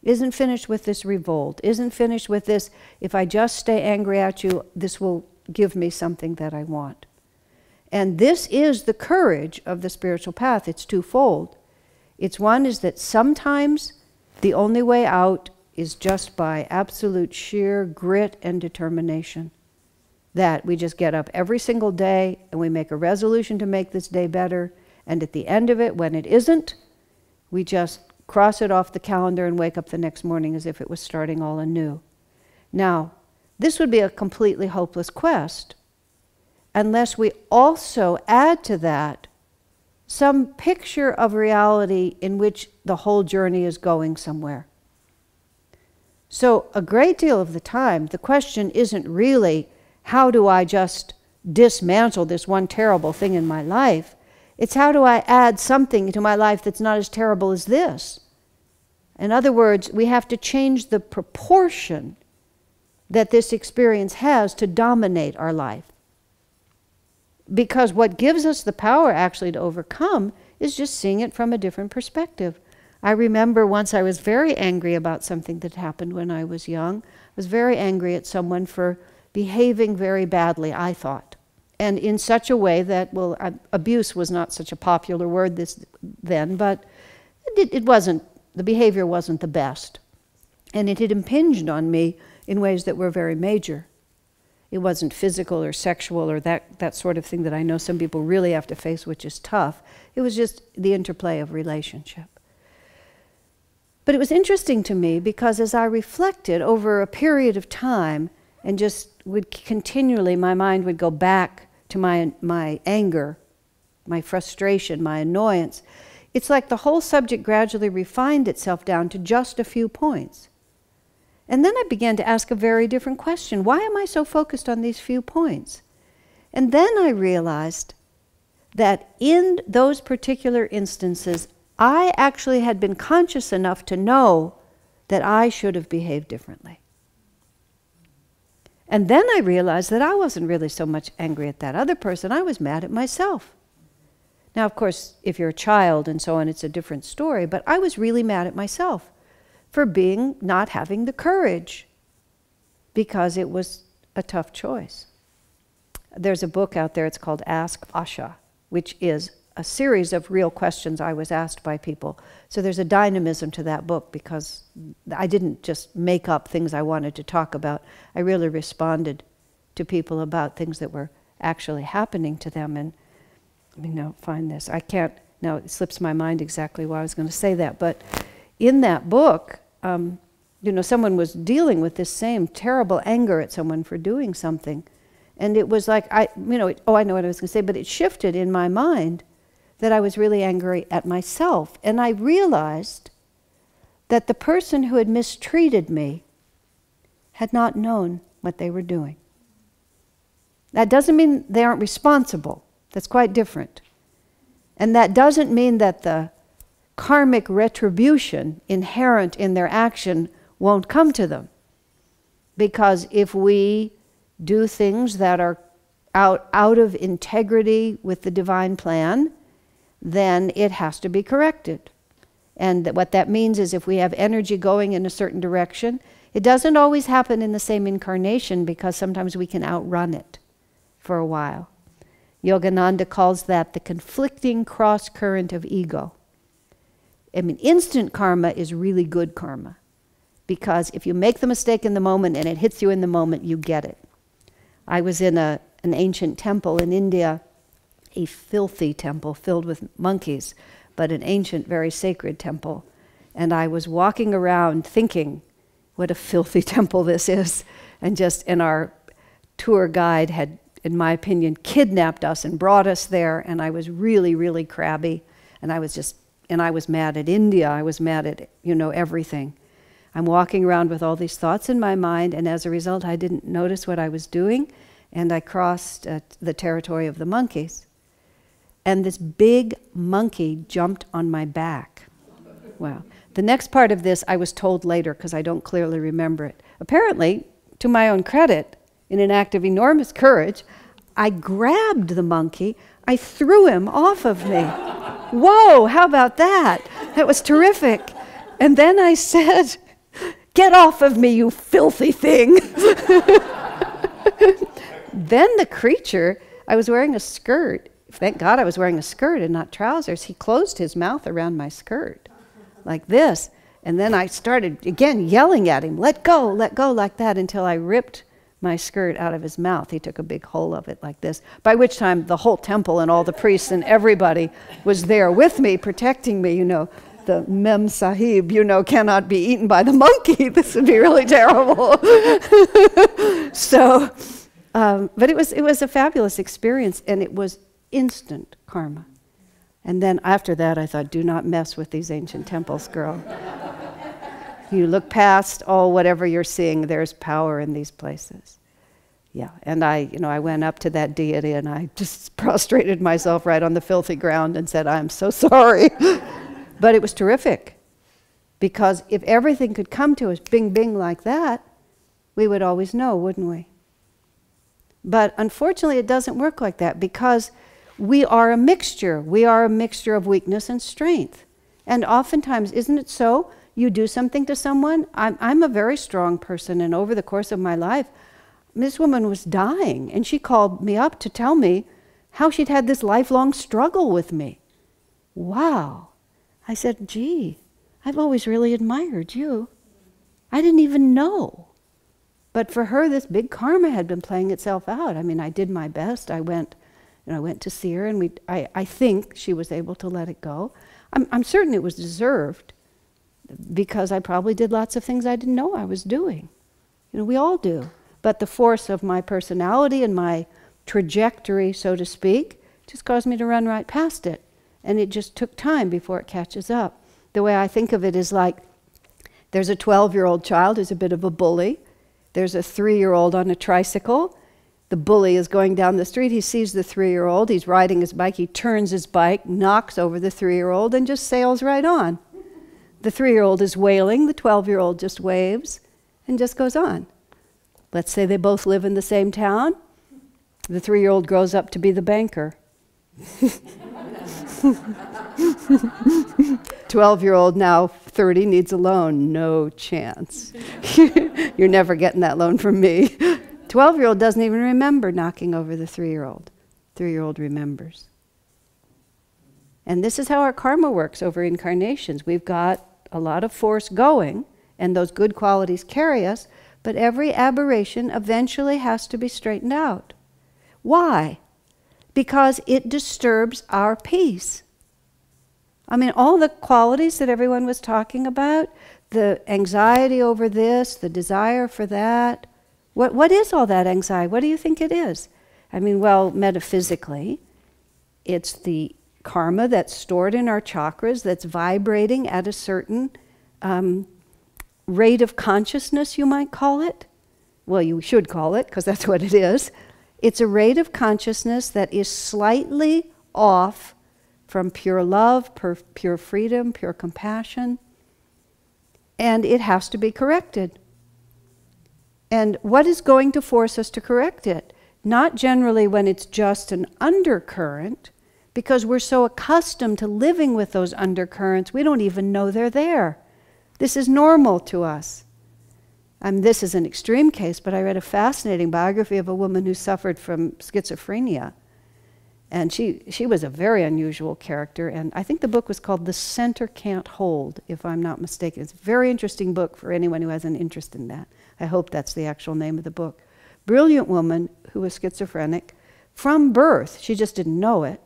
B: Isn't finished with this revolt, isn't finished with this, if I just stay angry at you, this will give me something that I want. And this is the courage of the spiritual path. It's twofold. It's one is that sometimes the only way out is just by absolute sheer grit and determination. That we just get up every single day and we make a resolution to make this day better. And at the end of it, when it isn't, we just cross it off the calendar and wake up the next morning as if it was starting all anew. Now, this would be a completely hopeless quest unless we also add to that some picture of reality in which the whole journey is going somewhere. So, a great deal of the time, the question isn't really how do I just dismantle this one terrible thing in my life? It's how do I add something to my life that's not as terrible as this? In other words, we have to change the proportion that this experience has to dominate our life because what gives us the power actually to overcome is just seeing it from a different perspective. I remember once I was very angry about something that happened when I was young. I was very angry at someone for behaving very badly, I thought. And in such a way that, well, abuse was not such a popular word this, then, but it, it wasn't, the behavior wasn't the best. And it had impinged on me in ways that were very major. It wasn't physical or sexual or that, that sort of thing that I know some people really have to face, which is tough. It was just the interplay of relationship. But it was interesting to me because as I reflected over a period of time and just would continually, my mind would go back to my, my anger, my frustration, my annoyance. It's like the whole subject gradually refined itself down to just a few points. And then I began to ask a very different question why am I so focused on these few points? And then I realized that in those particular instances, I actually had been conscious enough to know that I should have behaved differently. And then I realized that I wasn't really so much angry at that other person, I was mad at myself. Now, of course, if you're a child and so on, it's a different story, but I was really mad at myself for being not having the courage because it was a tough choice. There's a book out there, it's called Ask Asha, which is a series of real questions I was asked by people. So there's a dynamism to that book because I didn't just make up things I wanted to talk about. I really responded to people about things that were actually happening to them. And let me now find this. I can't, now it slips my mind exactly why I was going to say that, but in that book, um, you know, someone was dealing with this same terrible anger at someone for doing something. And it was like, I, you know, it, oh, I know what I was going to say, but it shifted in my mind that I was really angry at myself. And I realized that the person who had mistreated me had not known what they were doing. That doesn't mean they aren't responsible, that's quite different. And that doesn't mean that the karmic retribution inherent in their action won't come to them. Because if we do things that are out, out of integrity with the divine plan, then it has to be corrected. And what that means is if we have energy going in a certain direction, it doesn't always happen in the same incarnation because sometimes we can outrun it for a while. Yogananda calls that the conflicting cross current of ego. I mean, instant karma is really good karma because if you make the mistake in the moment and it hits you in the moment, you get it. I was in a, an ancient temple in India, a filthy temple filled with monkeys, but an ancient, very sacred temple. And I was walking around thinking, what a filthy temple this is. And just, and our tour guide had, in my opinion, kidnapped us and brought us there. And I was really, really crabby. And I was just, and I was mad at India. I was mad at, you know, everything. I'm walking around with all these thoughts in my mind, and as a result, I didn't notice what I was doing, and I crossed uh, the territory of the monkeys. And this big monkey jumped on my back. Wow. The next part of this I was told later because I don't clearly remember it. Apparently, to my own credit, in an act of enormous courage, I grabbed the monkey, I threw him off of me. Whoa, how about that? That was terrific. And then I said, Get off of me, you filthy thing. then the creature, I was wearing a skirt. Thank God I was wearing a skirt and not trousers. He closed his mouth around my skirt like this. And then I started again yelling at him, let go, let go, like that, until I ripped my skirt out of his mouth. He took a big hole of it like this, by which time the whole temple and all the priests and everybody was there with me, protecting me, you know the Mem Sahib, you know, cannot be eaten by the monkey. this would be really terrible. so, um, but it was, it was a fabulous experience, and it was instant karma. And then after that, I thought, do not mess with these ancient temples, girl. you look past all whatever you're seeing, there's power in these places. Yeah, and I, you know, I went up to that deity and I just prostrated myself right on the filthy ground and said, I'm so sorry. But it was terrific because if everything could come to us bing bing like that, we would always know, wouldn't we? But unfortunately, it doesn't work like that because we are a mixture. We are a mixture of weakness and strength. And oftentimes, isn't it so? You do something to someone. I'm, I'm a very strong person, and over the course of my life, this woman was dying, and she called me up to tell me how she'd had this lifelong struggle with me. Wow. I said, Gee, I've always really admired you. I didn't even know. But for her, this big karma had been playing itself out. I mean, I did my best. I went, and I went to see her, and we, I, I think she was able to let it go. I'm, I'm certain it was deserved because I probably did lots of things I didn't know I was doing. You know, we all do. But the force of my personality and my trajectory, so to speak, just caused me to run right past it. And it just took time before it catches up. The way I think of it is like there's a 12 year old child who's a bit of a bully. There's a three year old on a tricycle. The bully is going down the street. He sees the three year old. He's riding his bike. He turns his bike, knocks over the three year old, and just sails right on. The three year old is wailing. The 12 year old just waves and just goes on. Let's say they both live in the same town. The three year old grows up to be the banker. 12 year old now 30 needs a loan no chance you're never getting that loan from me 12 year old doesn't even remember knocking over the 3 year old 3 year old remembers and this is how our karma works over incarnations we've got a lot of force going and those good qualities carry us but every aberration eventually has to be straightened out why because it disturbs our peace. I mean, all the qualities that everyone was talking about the anxiety over this, the desire for that. What, what is all that anxiety? What do you think it is? I mean, well, metaphysically, it's the karma that's stored in our chakras that's vibrating at a certain um, rate of consciousness, you might call it. Well, you should call it, because that's what it is. It's a rate of consciousness that is slightly off from pure love, pure freedom, pure compassion, and it has to be corrected. And what is going to force us to correct it? Not generally when it's just an undercurrent, because we're so accustomed to living with those undercurrents, we don't even know they're there. This is normal to us. Um, this is an extreme case, but I read a fascinating biography of a woman who suffered from schizophrenia. And she, she was a very unusual character, and I think the book was called The Center Can't Hold, if I'm not mistaken. It's a very interesting book for anyone who has an interest in that. I hope that's the actual name of the book. Brilliant woman who was schizophrenic from birth, she just didn't know it.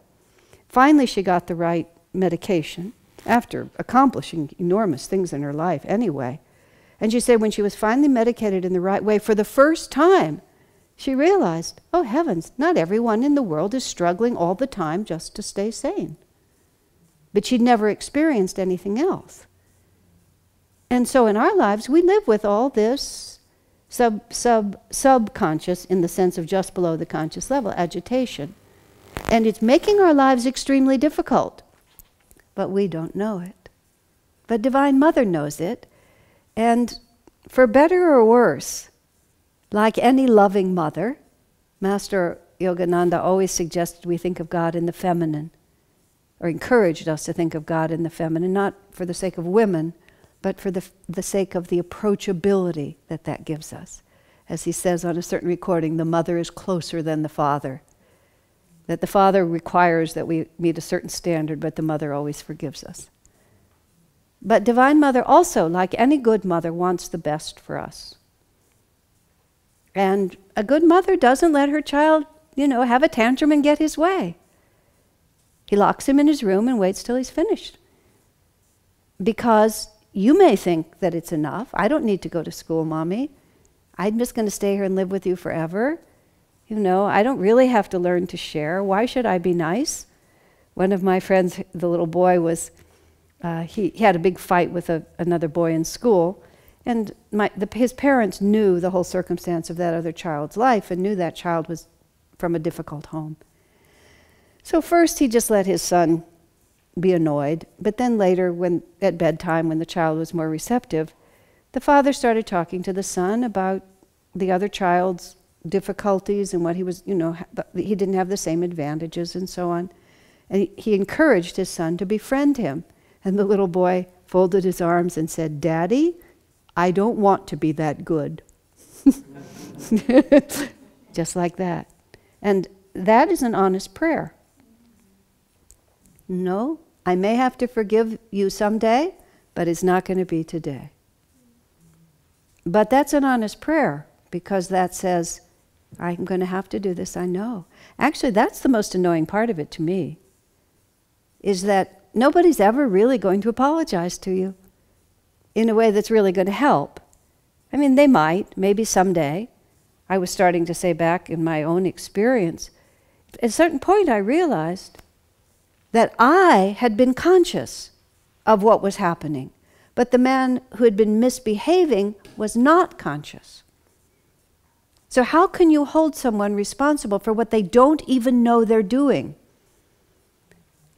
B: Finally, she got the right medication after accomplishing enormous things in her life anyway. And she said when she was finally medicated in the right way for the first time, she realized, oh heavens, not everyone in the world is struggling all the time just to stay sane. But she'd never experienced anything else. And so in our lives, we live with all this sub, sub, subconscious, in the sense of just below the conscious level, agitation. And it's making our lives extremely difficult. But we don't know it. But Divine Mother knows it. And for better or worse, like any loving mother, Master Yogananda always suggested we think of God in the feminine, or encouraged us to think of God in the feminine, not for the sake of women, but for the, the sake of the approachability that that gives us. As he says on a certain recording, the mother is closer than the father. That the father requires that we meet a certain standard, but the mother always forgives us. But Divine Mother also, like any good mother, wants the best for us. And a good mother doesn't let her child, you know, have a tantrum and get his way. He locks him in his room and waits till he's finished. Because you may think that it's enough. I don't need to go to school, mommy. I'm just going to stay here and live with you forever. You know, I don't really have to learn to share. Why should I be nice? One of my friends, the little boy, was, uh, he, he had a big fight with a, another boy in school. And my, the, his parents knew the whole circumstance of that other child's life and knew that child was from a difficult home. So first he just let his son be annoyed, but then later, when at bedtime, when the child was more receptive, the father started talking to the son about the other child's difficulties and what he was, you know, he didn't have the same advantages and so on. And he encouraged his son to befriend him. And the little boy folded his arms and said, Daddy, I don't want to be that good. Just like that. And that is an honest prayer. No, I may have to forgive you someday, but it's not going to be today. But that's an honest prayer because that says, I'm going to have to do this, I know. Actually, that's the most annoying part of it to me, is that nobody's ever really going to apologize to you in a way that's really going to help. I mean, they might, maybe someday. I was starting to say back in my own experience, at a certain point I realized that I had been conscious of what was happening, but the man who had been misbehaving was not conscious. So, how can you hold someone responsible for what they don't even know they're doing?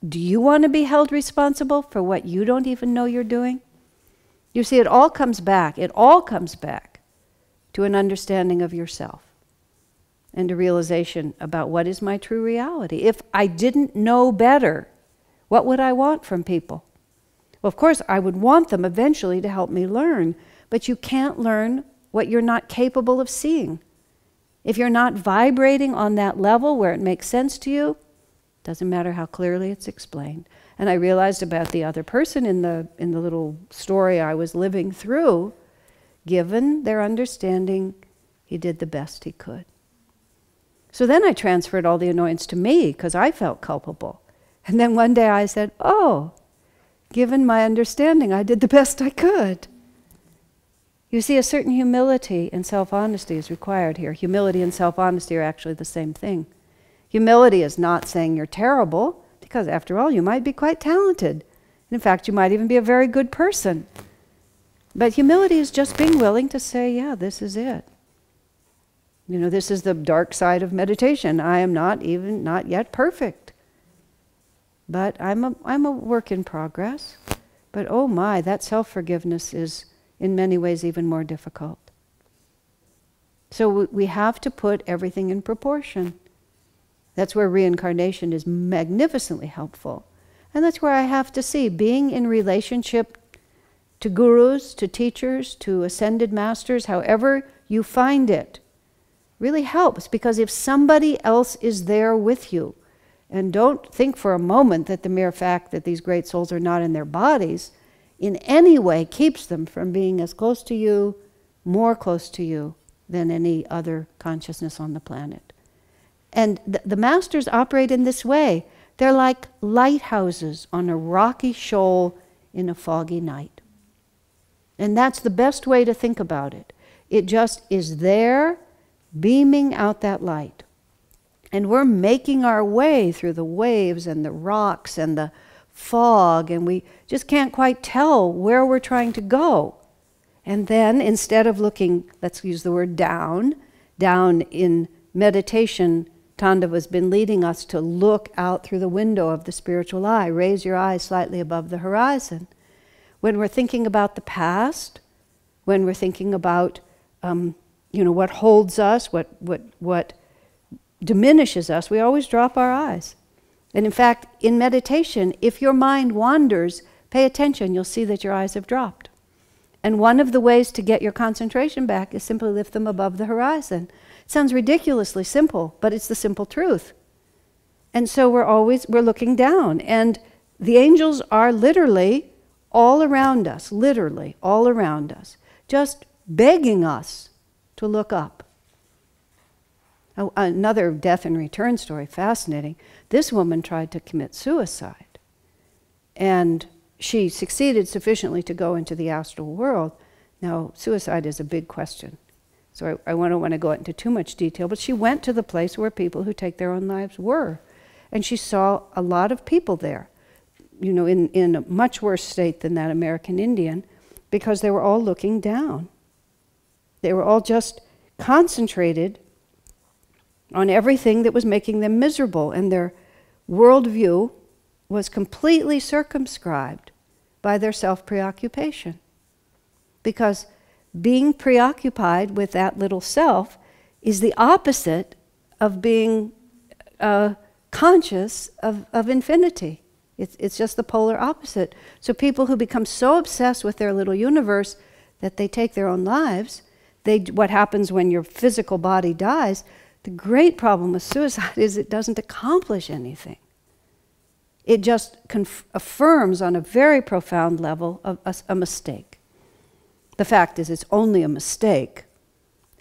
B: Do you want to be held responsible for what you don't even know you're doing? You see, it all comes back, it all comes back to an understanding of yourself and a realization about what is my true reality. If I didn't know better, what would I want from people? Well, of course, I would want them eventually to help me learn, but you can't learn what you're not capable of seeing. If you're not vibrating on that level where it makes sense to you, doesn't matter how clearly it's explained. And I realized about the other person in the, in the little story I was living through, given their understanding, he did the best he could. So then I transferred all the annoyance to me because I felt culpable. And then one day I said, Oh, given my understanding, I did the best I could. You see, a certain humility and self honesty is required here. Humility and self honesty are actually the same thing. Humility is not saying you're terrible, because after all, you might be quite talented. In fact, you might even be a very good person. But humility is just being willing to say, yeah, this is it. You know, this is the dark side of meditation. I am not even, not yet perfect. But I'm a, I'm a work in progress. But oh my, that self forgiveness is in many ways even more difficult. So we have to put everything in proportion. That's where reincarnation is magnificently helpful. And that's where I have to see being in relationship to gurus, to teachers, to ascended masters, however you find it, really helps because if somebody else is there with you, and don't think for a moment that the mere fact that these great souls are not in their bodies in any way keeps them from being as close to you, more close to you than any other consciousness on the planet. And th- the masters operate in this way. They're like lighthouses on a rocky shoal in a foggy night. And that's the best way to think about it. It just is there, beaming out that light. And we're making our way through the waves and the rocks and the fog, and we just can't quite tell where we're trying to go. And then instead of looking, let's use the word down, down in meditation, Tandava's been leading us to look out through the window of the spiritual eye. Raise your eyes slightly above the horizon. When we're thinking about the past, when we're thinking about, um, you know, what holds us, what, what, what diminishes us, we always drop our eyes. And in fact, in meditation, if your mind wanders, pay attention, you'll see that your eyes have dropped. And one of the ways to get your concentration back is simply lift them above the horizon. Sounds ridiculously simple, but it's the simple truth. And so we're always we're looking down and the angels are literally all around us, literally all around us, just begging us to look up. Oh, another death and return story, fascinating. This woman tried to commit suicide. And she succeeded sufficiently to go into the astral world. Now, suicide is a big question. So I, I don't want to go into too much detail, but she went to the place where people who take their own lives were. And she saw a lot of people there, you know, in, in a much worse state than that American Indian, because they were all looking down. They were all just concentrated on everything that was making them miserable, and their worldview was completely circumscribed by their self preoccupation. Because being preoccupied with that little self is the opposite of being uh, conscious of, of infinity. It's, it's just the polar opposite. So people who become so obsessed with their little universe that they take their own lives, they, what happens when your physical body dies, the great problem with suicide is it doesn't accomplish anything. It just affirms on a very profound level a, a, a mistake. The fact is, it's only a mistake,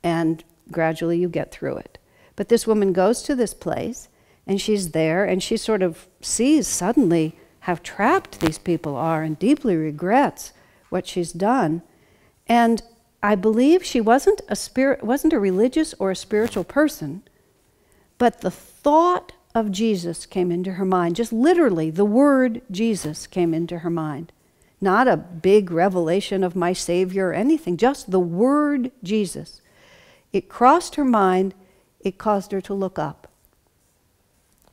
B: and gradually you get through it. But this woman goes to this place, and she's there, and she sort of sees suddenly how trapped these people are and deeply regrets what she's done. And I believe she wasn't a spirit wasn't a religious or a spiritual person, but the thought of Jesus came into her mind. Just literally, the word Jesus came into her mind. Not a big revelation of my Savior or anything, just the word Jesus. It crossed her mind, it caused her to look up.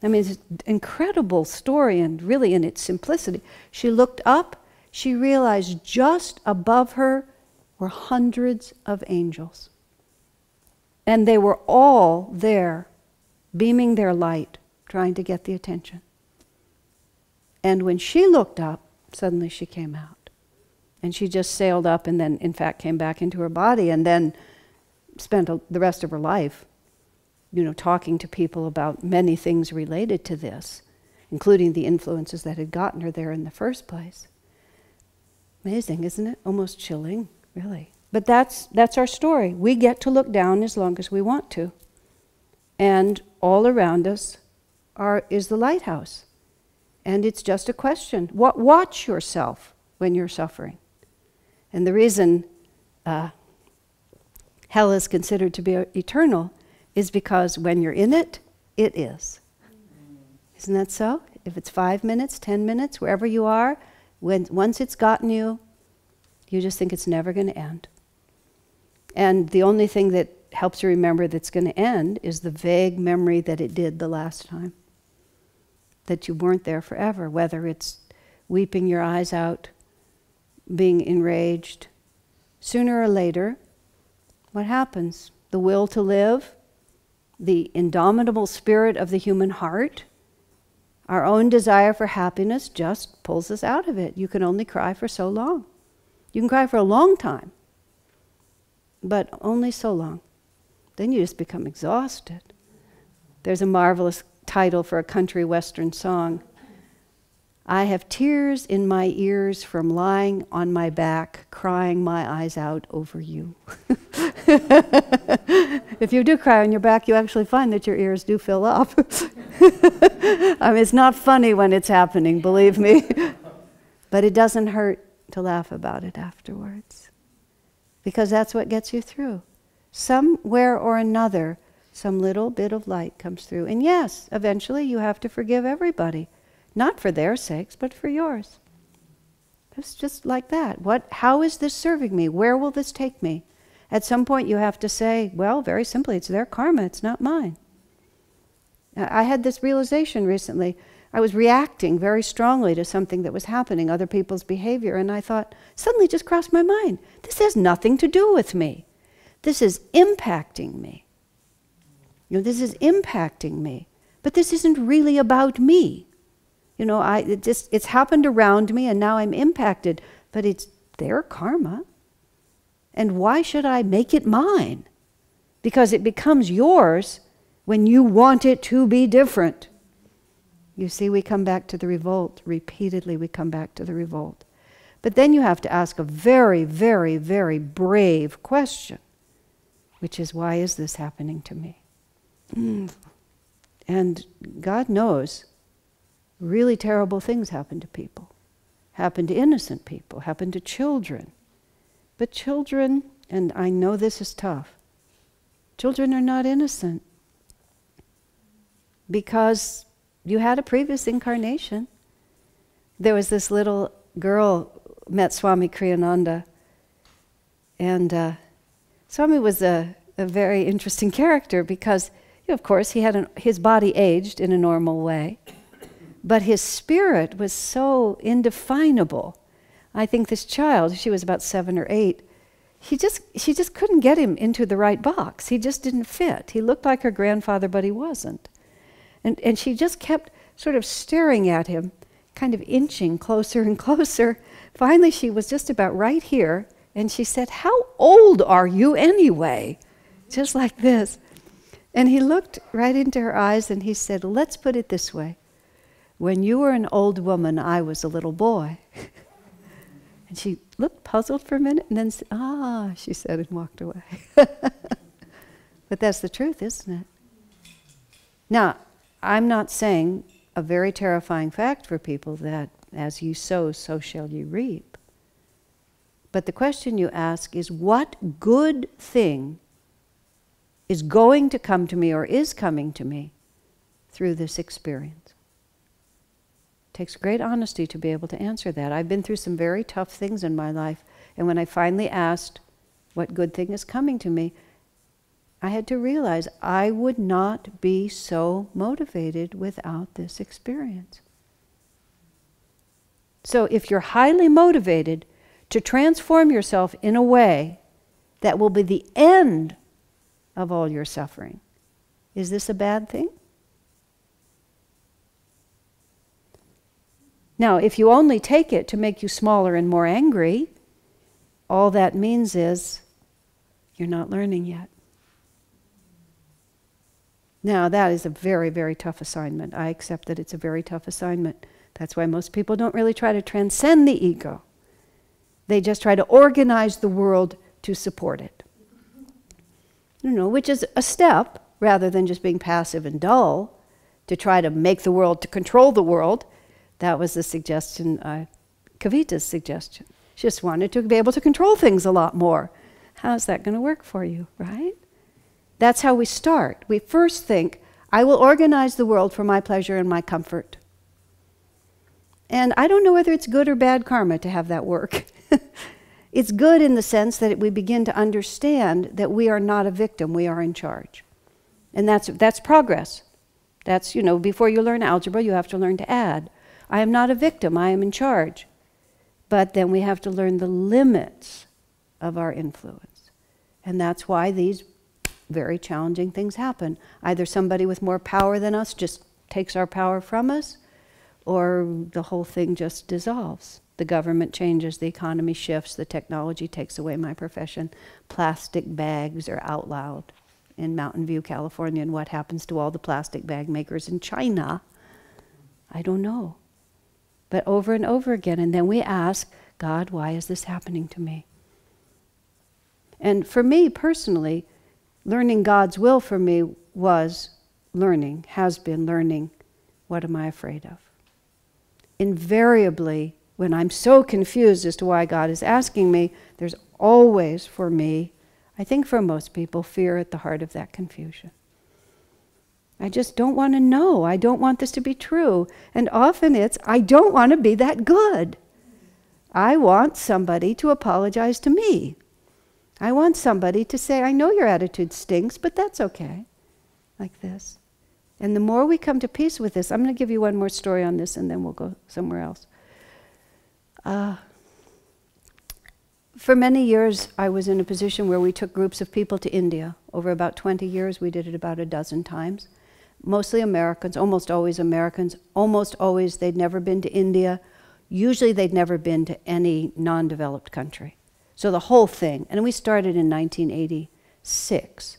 B: I mean, it's an incredible story and really in its simplicity. She looked up, she realized just above her were hundreds of angels. And they were all there, beaming their light trying to get the attention. And when she looked up, suddenly she came out. And she just sailed up and then, in fact, came back into her body and then spent a, the rest of her life, you know, talking to people about many things related to this, including the influences that had gotten her there in the first place. Amazing, isn't it? Almost chilling, really. But that's, that's our story. We get to look down as long as we want to. And all around us are, is the lighthouse. And it's just a question. What, watch yourself when you're suffering. And the reason uh, hell is considered to be eternal is because when you're in it, it is. Isn't that so? If it's five minutes, ten minutes, wherever you are, when, once it's gotten you, you just think it's never going to end. And the only thing that helps you remember that's going to end is the vague memory that it did the last time that you weren't there forever, whether it's weeping your eyes out, being enraged. Sooner or later, what happens? the will to live, the indomitable spirit of the human heart, our own desire for happiness just pulls us out of it. You can only cry for so long. You can cry for a long time, but only so long. Then you just become exhausted. There's a marvelous title for a country western song I have tears in my ears from lying on my back, crying my eyes out over you. if you do cry on your back, you actually find that your ears do fill up. I mean, it's not funny when it's happening, believe me. but it doesn't hurt to laugh about it afterwards. Because that's what gets you through. Somewhere or another, some little bit of light comes through. And yes, eventually you have to forgive everybody not for their sakes, but for yours. It's just like that. What, how is this serving me? Where will this take me? At some point, you have to say, well, very simply, it's their karma, it's not mine. I had this realization recently. I was reacting very strongly to something that was happening, other people's behavior, and I thought, suddenly just crossed my mind this has nothing to do with me. This is impacting me. You know, this is impacting me. But this isn't really about me. You know, I it just it's happened around me and now I'm impacted, but it's their karma. And why should I make it mine? Because it becomes yours when you want it to be different. You see, we come back to the revolt. Repeatedly, we come back to the revolt. But then you have to ask a very, very, very brave question, which is why is this happening to me? Mm. And God knows really terrible things happen to people, happen to innocent people, happen to children. But children, and I know this is tough, children are not innocent because you had a previous incarnation. There was this little girl met Swami Kriyananda, and uh, Swami was a, a very interesting character because, of course, he had an, his body aged in a normal way. But his spirit was so indefinable. I think this child, she was about seven or eight, he just, she just couldn't get him into the right box. He just didn't fit. He looked like her grandfather, but he wasn't. And, and she just kept sort of staring at him, kind of inching closer and closer. Finally, she was just about right here, and she said, How old are you anyway? Just like this. And he looked right into her eyes and he said, Let's put it this way. When you were an old woman, I was a little boy. and she looked puzzled for a minute and then, said, ah, she said, and walked away. but that's the truth, isn't it? Now, I'm not saying a very terrifying fact for people that as you sow, so shall you reap. But the question you ask is what good thing is going to come to me or is coming to me through this experience? It takes great honesty to be able to answer that. I've been through some very tough things in my life, and when I finally asked what good thing is coming to me, I had to realize I would not be so motivated without this experience. So if you're highly motivated to transform yourself in a way that will be the end of all your suffering, is this a bad thing? Now, if you only take it to make you smaller and more angry, all that means is you're not learning yet. Now, that is a very, very tough assignment. I accept that it's a very tough assignment. That's why most people don't really try to transcend the ego. They just try to organize the world to support it. You know, which is a step rather than just being passive and dull to try to make the world, to control the world. That was the suggestion, uh, Kavita's suggestion. She just wanted to be able to control things a lot more. How's that going to work for you, right? That's how we start. We first think, I will organize the world for my pleasure and my comfort. And I don't know whether it's good or bad karma to have that work. it's good in the sense that we begin to understand that we are not a victim, we are in charge. And that's, that's progress. That's, you know, before you learn algebra, you have to learn to add. I am not a victim, I am in charge. But then we have to learn the limits of our influence. And that's why these very challenging things happen. Either somebody with more power than us just takes our power from us, or the whole thing just dissolves. The government changes, the economy shifts, the technology takes away my profession. Plastic bags are outlawed in Mountain View, California, and what happens to all the plastic bag makers in China? I don't know. But over and over again, and then we ask, God, why is this happening to me? And for me personally, learning God's will for me was learning, has been learning, what am I afraid of? Invariably, when I'm so confused as to why God is asking me, there's always for me, I think for most people, fear at the heart of that confusion. I just don't want to know. I don't want this to be true. And often it's, I don't want to be that good. I want somebody to apologize to me. I want somebody to say, I know your attitude stinks, but that's okay. Like this. And the more we come to peace with this, I'm going to give you one more story on this and then we'll go somewhere else. Uh, for many years, I was in a position where we took groups of people to India. Over about 20 years, we did it about a dozen times. Mostly Americans, almost always Americans. Almost always, they'd never been to India. Usually, they'd never been to any non developed country. So the whole thing, and we started in 1986.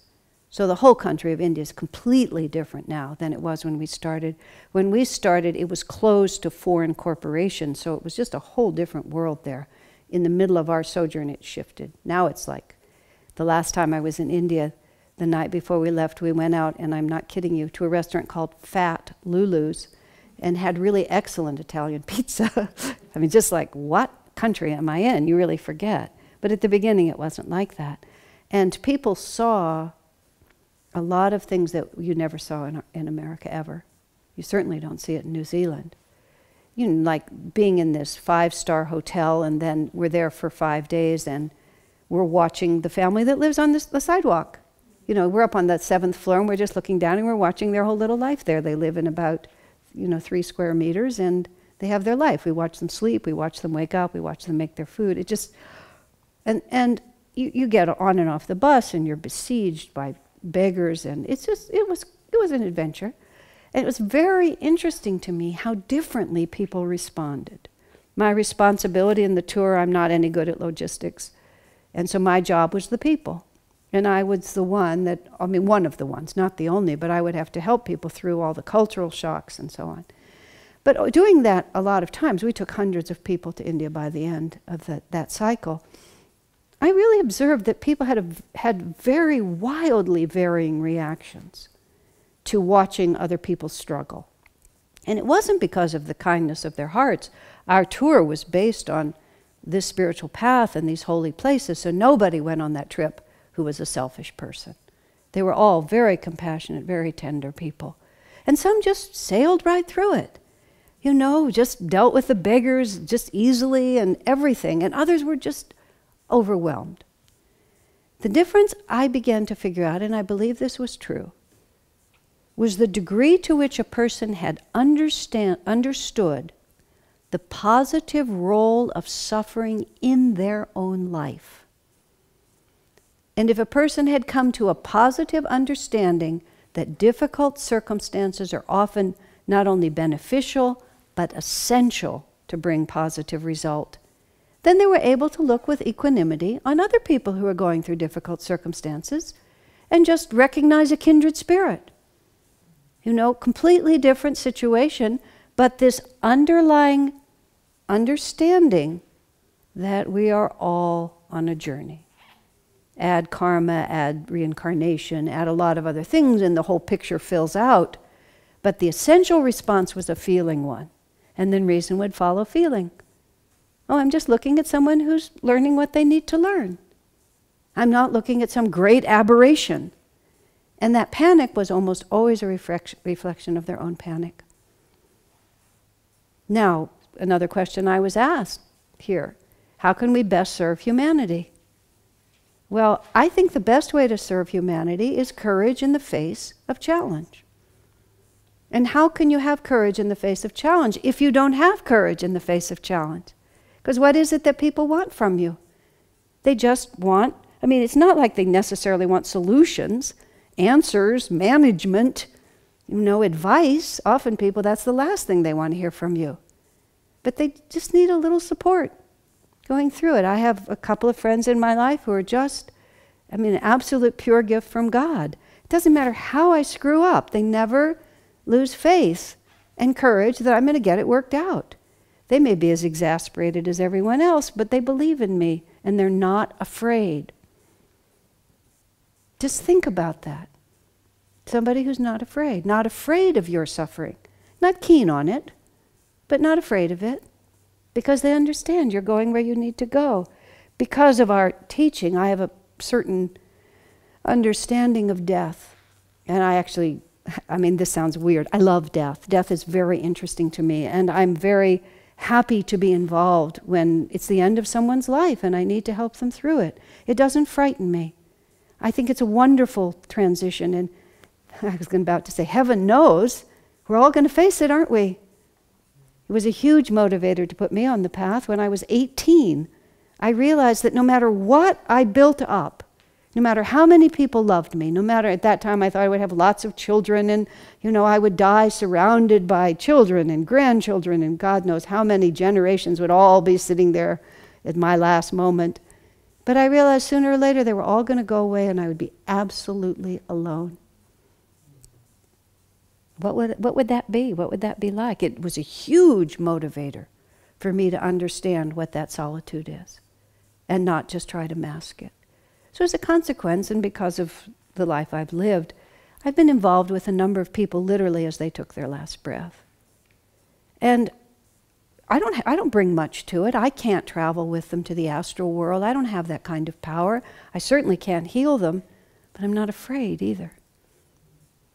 B: So the whole country of India is completely different now than it was when we started. When we started, it was closed to foreign corporations, so it was just a whole different world there. In the middle of our sojourn, it shifted. Now it's like the last time I was in India, the night before we left, we went out, and I'm not kidding you, to a restaurant called Fat Lulu's and had really excellent Italian pizza. I mean, just like, what country am I in? You really forget. But at the beginning, it wasn't like that. And people saw a lot of things that you never saw in, in America ever. You certainly don't see it in New Zealand. You know, like being in this five star hotel, and then we're there for five days, and we're watching the family that lives on this, the sidewalk. You know, we're up on the seventh floor, and we're just looking down, and we're watching their whole little life there. They live in about, you know, three square meters, and they have their life. We watch them sleep, we watch them wake up, we watch them make their food. It just, and, and you, you get on and off the bus, and you're besieged by beggars, and it's just it was it was an adventure. And it was very interesting to me how differently people responded. My responsibility in the tour, I'm not any good at logistics. And so my job was the people. And I was the one that, I mean, one of the ones, not the only, but I would have to help people through all the cultural shocks and so on. But doing that a lot of times, we took hundreds of people to India by the end of the, that cycle. I really observed that people had, a, had very wildly varying reactions to watching other people struggle. And it wasn't because of the kindness of their hearts. Our tour was based on this spiritual path and these holy places, so nobody went on that trip who was a selfish person. They were all very compassionate, very tender people. And some just sailed right through it. You know, just dealt with the beggars just easily and everything. And others were just overwhelmed. The difference I began to figure out, and I believe this was true, was the degree to which a person had understand, understood the positive role of suffering in their own life. And if a person had come to a positive understanding that difficult circumstances are often not only beneficial, but essential to bring positive result, then they were able to look with equanimity on other people who were going through difficult circumstances and just recognize a kindred spirit. You know, completely different situation, but this underlying understanding that we are all on a journey. Add karma, add reincarnation, add a lot of other things, and the whole picture fills out. But the essential response was a feeling one. And then reason would follow feeling. Oh, I'm just looking at someone who's learning what they need to learn. I'm not looking at some great aberration. And that panic was almost always a reflection of their own panic. Now, another question I was asked here how can we best serve humanity? Well, I think the best way to serve humanity is courage in the face of challenge. And how can you have courage in the face of challenge if you don't have courage in the face of challenge? Because what is it that people want from you? They just want I mean, it's not like they necessarily want solutions, answers, management, you know, advice. Often people, that's the last thing they want to hear from you. But they just need a little support going through it. I have a couple of friends in my life who are just, I mean, an absolute pure gift from God. It doesn't matter how I screw up, they never lose faith and courage that I'm going to get it worked out. They may be as exasperated as everyone else, but they believe in me and they're not afraid. Just think about that. Somebody who's not afraid, not afraid of your suffering, not keen on it, but not afraid of it, because they understand you're going where you need to go. Because of our teaching, I have a certain understanding of death. And I actually, I mean, this sounds weird. I love death. Death is very interesting to me, and I'm very happy to be involved when it's the end of someone's life and I need to help them through it. It doesn't frighten me. I think it's a wonderful transition. And I was about to say, heaven knows we're all going to face it, aren't we? It was a huge motivator to put me on the path when I was 18. I realized that no matter what I built up, no matter how many people loved me, no matter at that time I thought I would have lots of children and, you know, I would die surrounded by children and grandchildren and God knows how many generations would all be sitting there at my last moment. But I realized sooner or later they were all going to go away and I would be absolutely alone. What would, what would that be? What would that be like? It was a huge motivator for me to understand what that solitude is and not just try to mask it. So, as a consequence, and because of the life I've lived, I've been involved with a number of people literally as they took their last breath. And I don't, I don't bring much to it. I can't travel with them to the astral world. I don't have that kind of power. I certainly can't heal them, but I'm not afraid either.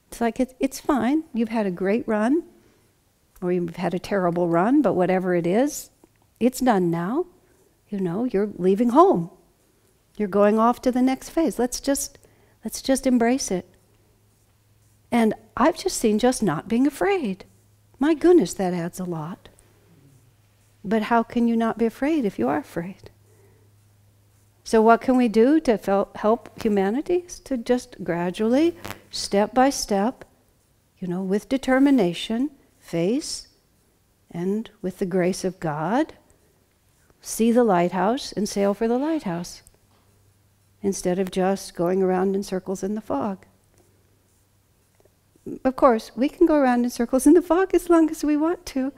B: It's like it, it's fine. You've had a great run, or you've had a terrible run, but whatever it is, it's done now. You know, you're leaving home. You're going off to the next phase. Let's just let's just embrace it. And I've just seen just not being afraid. My goodness, that adds a lot. But how can you not be afraid if you are afraid? So, what can we do to help humanity? Is to just gradually, step by step, you know, with determination, face and with the grace of God, see the lighthouse and sail for the lighthouse instead of just going around in circles in the fog. Of course, we can go around in circles in the fog as long as we want to.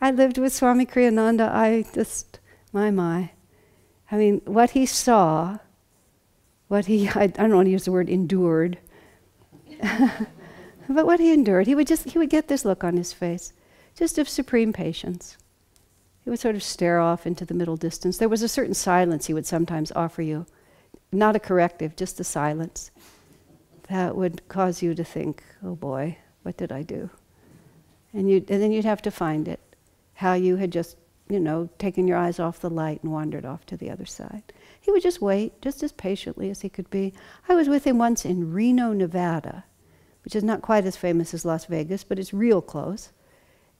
B: I lived with Swami Kriyananda. I just, my, my. I mean, what he saw, what he, I, I don't want to use the word endured, but what he endured, he would just, he would get this look on his face, just of supreme patience. He would sort of stare off into the middle distance. There was a certain silence he would sometimes offer you, not a corrective, just a silence that would cause you to think, oh boy, what did I do? And, you and then you'd have to find it how you had just, you know, taken your eyes off the light and wandered off to the other side. He would just wait, just as patiently as he could be. I was with him once in Reno, Nevada, which is not quite as famous as Las Vegas, but it's real close.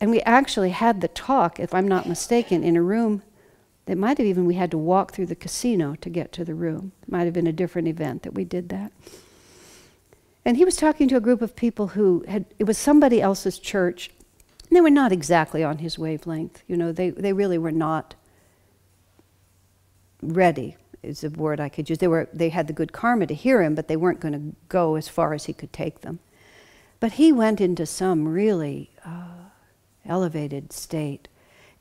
B: And we actually had the talk, if I'm not mistaken, in a room that might have even we had to walk through the casino to get to the room. It might have been a different event that we did that. And he was talking to a group of people who had, it was somebody else's church, and they were not exactly on his wavelength. You know, they, they really were not ready, is a word I could use. They, were, they had the good karma to hear him, but they weren't going to go as far as he could take them. But he went into some really uh, elevated state.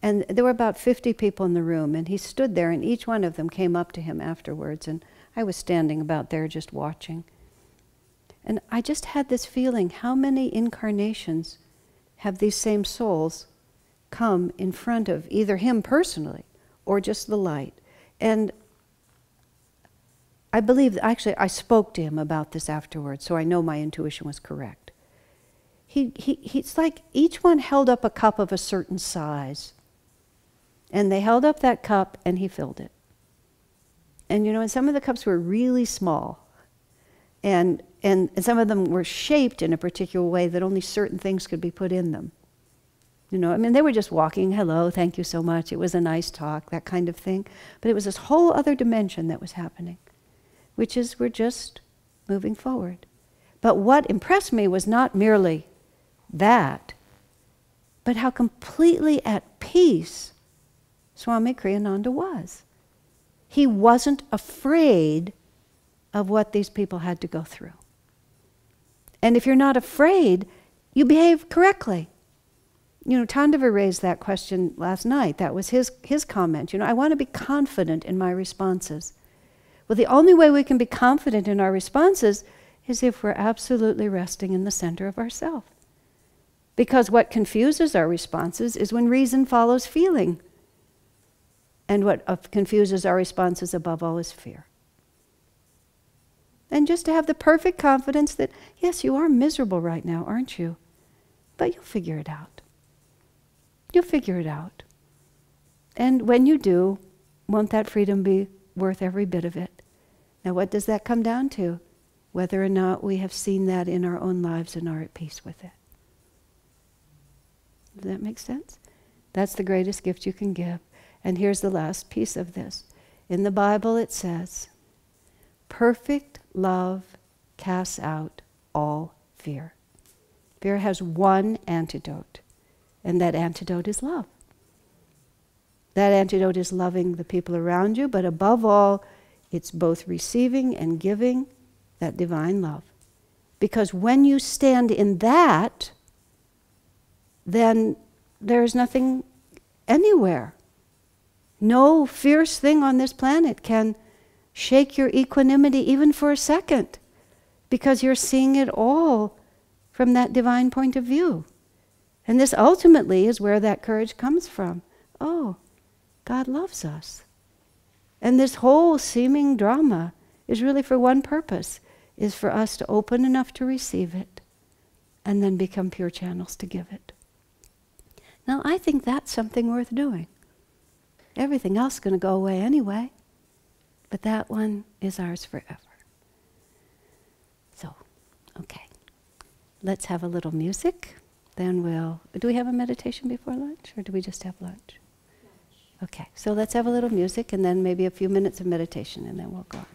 B: And there were about 50 people in the room, and he stood there, and each one of them came up to him afterwards. And I was standing about there just watching. And I just had this feeling how many incarnations have these same souls come in front of either him personally or just the light. And I believe, actually, I spoke to him about this afterwards, so I know my intuition was correct. He, he, it's like each one held up a cup of a certain size. And they held up that cup and he filled it. And you know, and some of the cups were really small. And and, and some of them were shaped in a particular way that only certain things could be put in them. You know, I mean, they were just walking, hello, thank you so much, it was a nice talk, that kind of thing. But it was this whole other dimension that was happening. which is we're just moving forward. But what impressed me was not merely that, but how completely at peace Swami Kriyananda was. He wasn't afraid of what these people had to go through. And if you're not afraid, you behave correctly. You know, Tandava raised that question last night. That was his, his comment. You know, I want to be confident in my responses. Well, the only way we can be confident in our responses is if we're absolutely resting in the center of ourself. Because what confuses our responses is when reason follows feeling. And what confuses our responses above all is fear. And just to have the perfect confidence that, yes, you are miserable right now, aren't you? But you'll figure it out. You'll figure it out. And when you do, won't that freedom be worth every bit of it? Now, what does that come down to? Whether or not we have seen that in our own lives and are at peace with it. Does that make sense? That's the greatest gift you can give. And here's the last piece of this. In the Bible, it says, Perfect love casts out all fear. Fear has one antidote, and that antidote is love. That antidote is loving the people around you, but above all, it's both receiving and giving that divine love. Because when you stand in that, then there's nothing anywhere no fierce thing on this planet can shake your equanimity even for a second because you're seeing it all from that divine point of view. And this ultimately is where that courage comes from. Oh, God loves us. And this whole seeming drama is really for one purpose, is for us to open enough to receive it and then become pure channels to give it. Now, I think that's something worth doing. Everything else is going to go away anyway. But that one is ours forever. So, okay. Let's have a little music. Then we'll. Do we have a meditation before lunch, or do we just have lunch? Okay, so let's have a little music and then maybe a few minutes of meditation, and then we'll go on.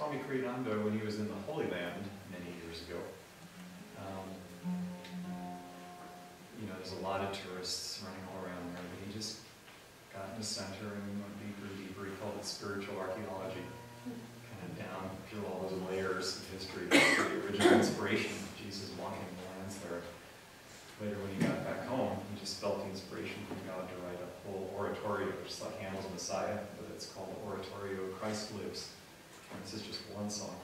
A: Swami Kriyananda, when he was in the Holy Land many years ago, um, you know, there's a lot of tourists running all around there, but he just got in the center and went deeper and deeper. He called it spiritual archaeology, kind of down through all those layers of history, the original inspiration of Jesus walking the lands there. Later, when he got back home, he just felt the inspiration from God to write a whole oratorio, just like Handel's Messiah, but it's called the Oratorio Christ Lives. This is just one song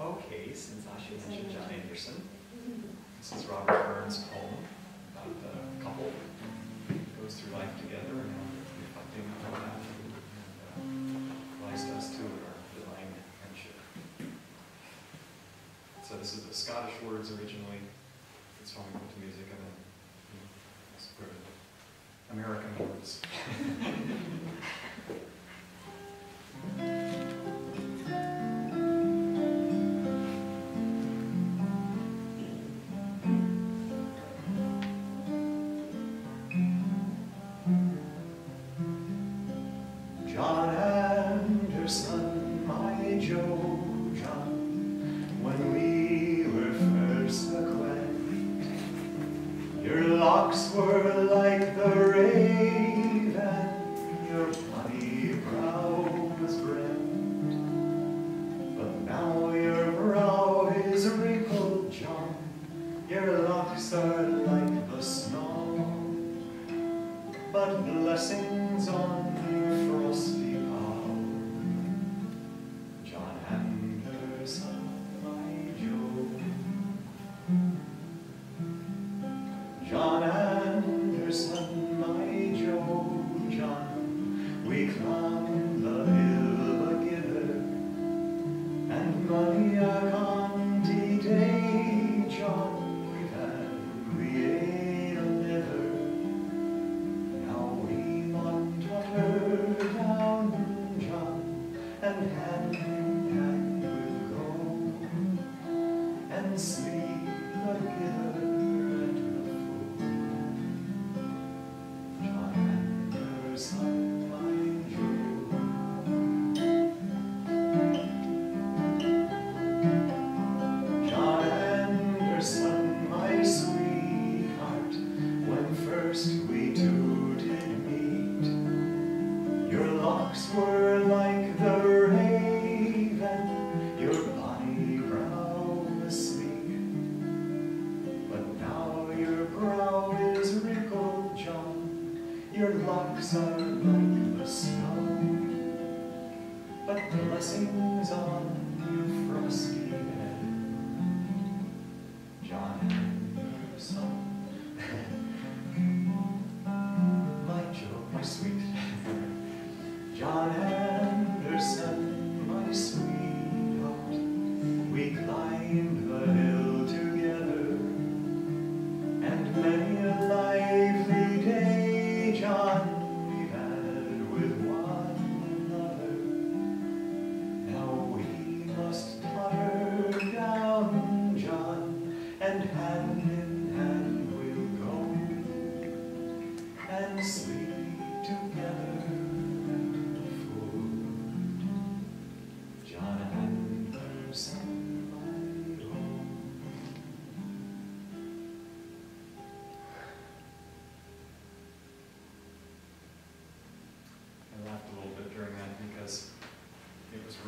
A: Okay, since Asha mentioned John Anderson, this is Robert Burns' poem about a couple who goes through life together and reflecting on that and uh, applies to us too in our divine friendship. So this is the Scottish words originally, it's from to music and then you know, it's sort of American words.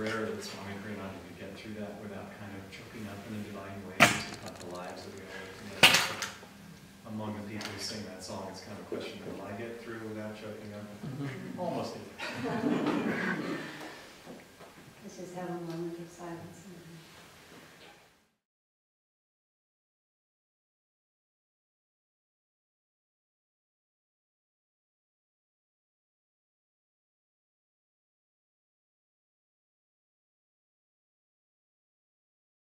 A: Rare that Swami Kriyananda could get through that without kind of choking up in a divine way to cut the lives that we all live together. Among the people who sing that song, it's kind of a question, will I get through without choking up? Mm-hmm. Almost did.
B: Let's just have a moment of silence.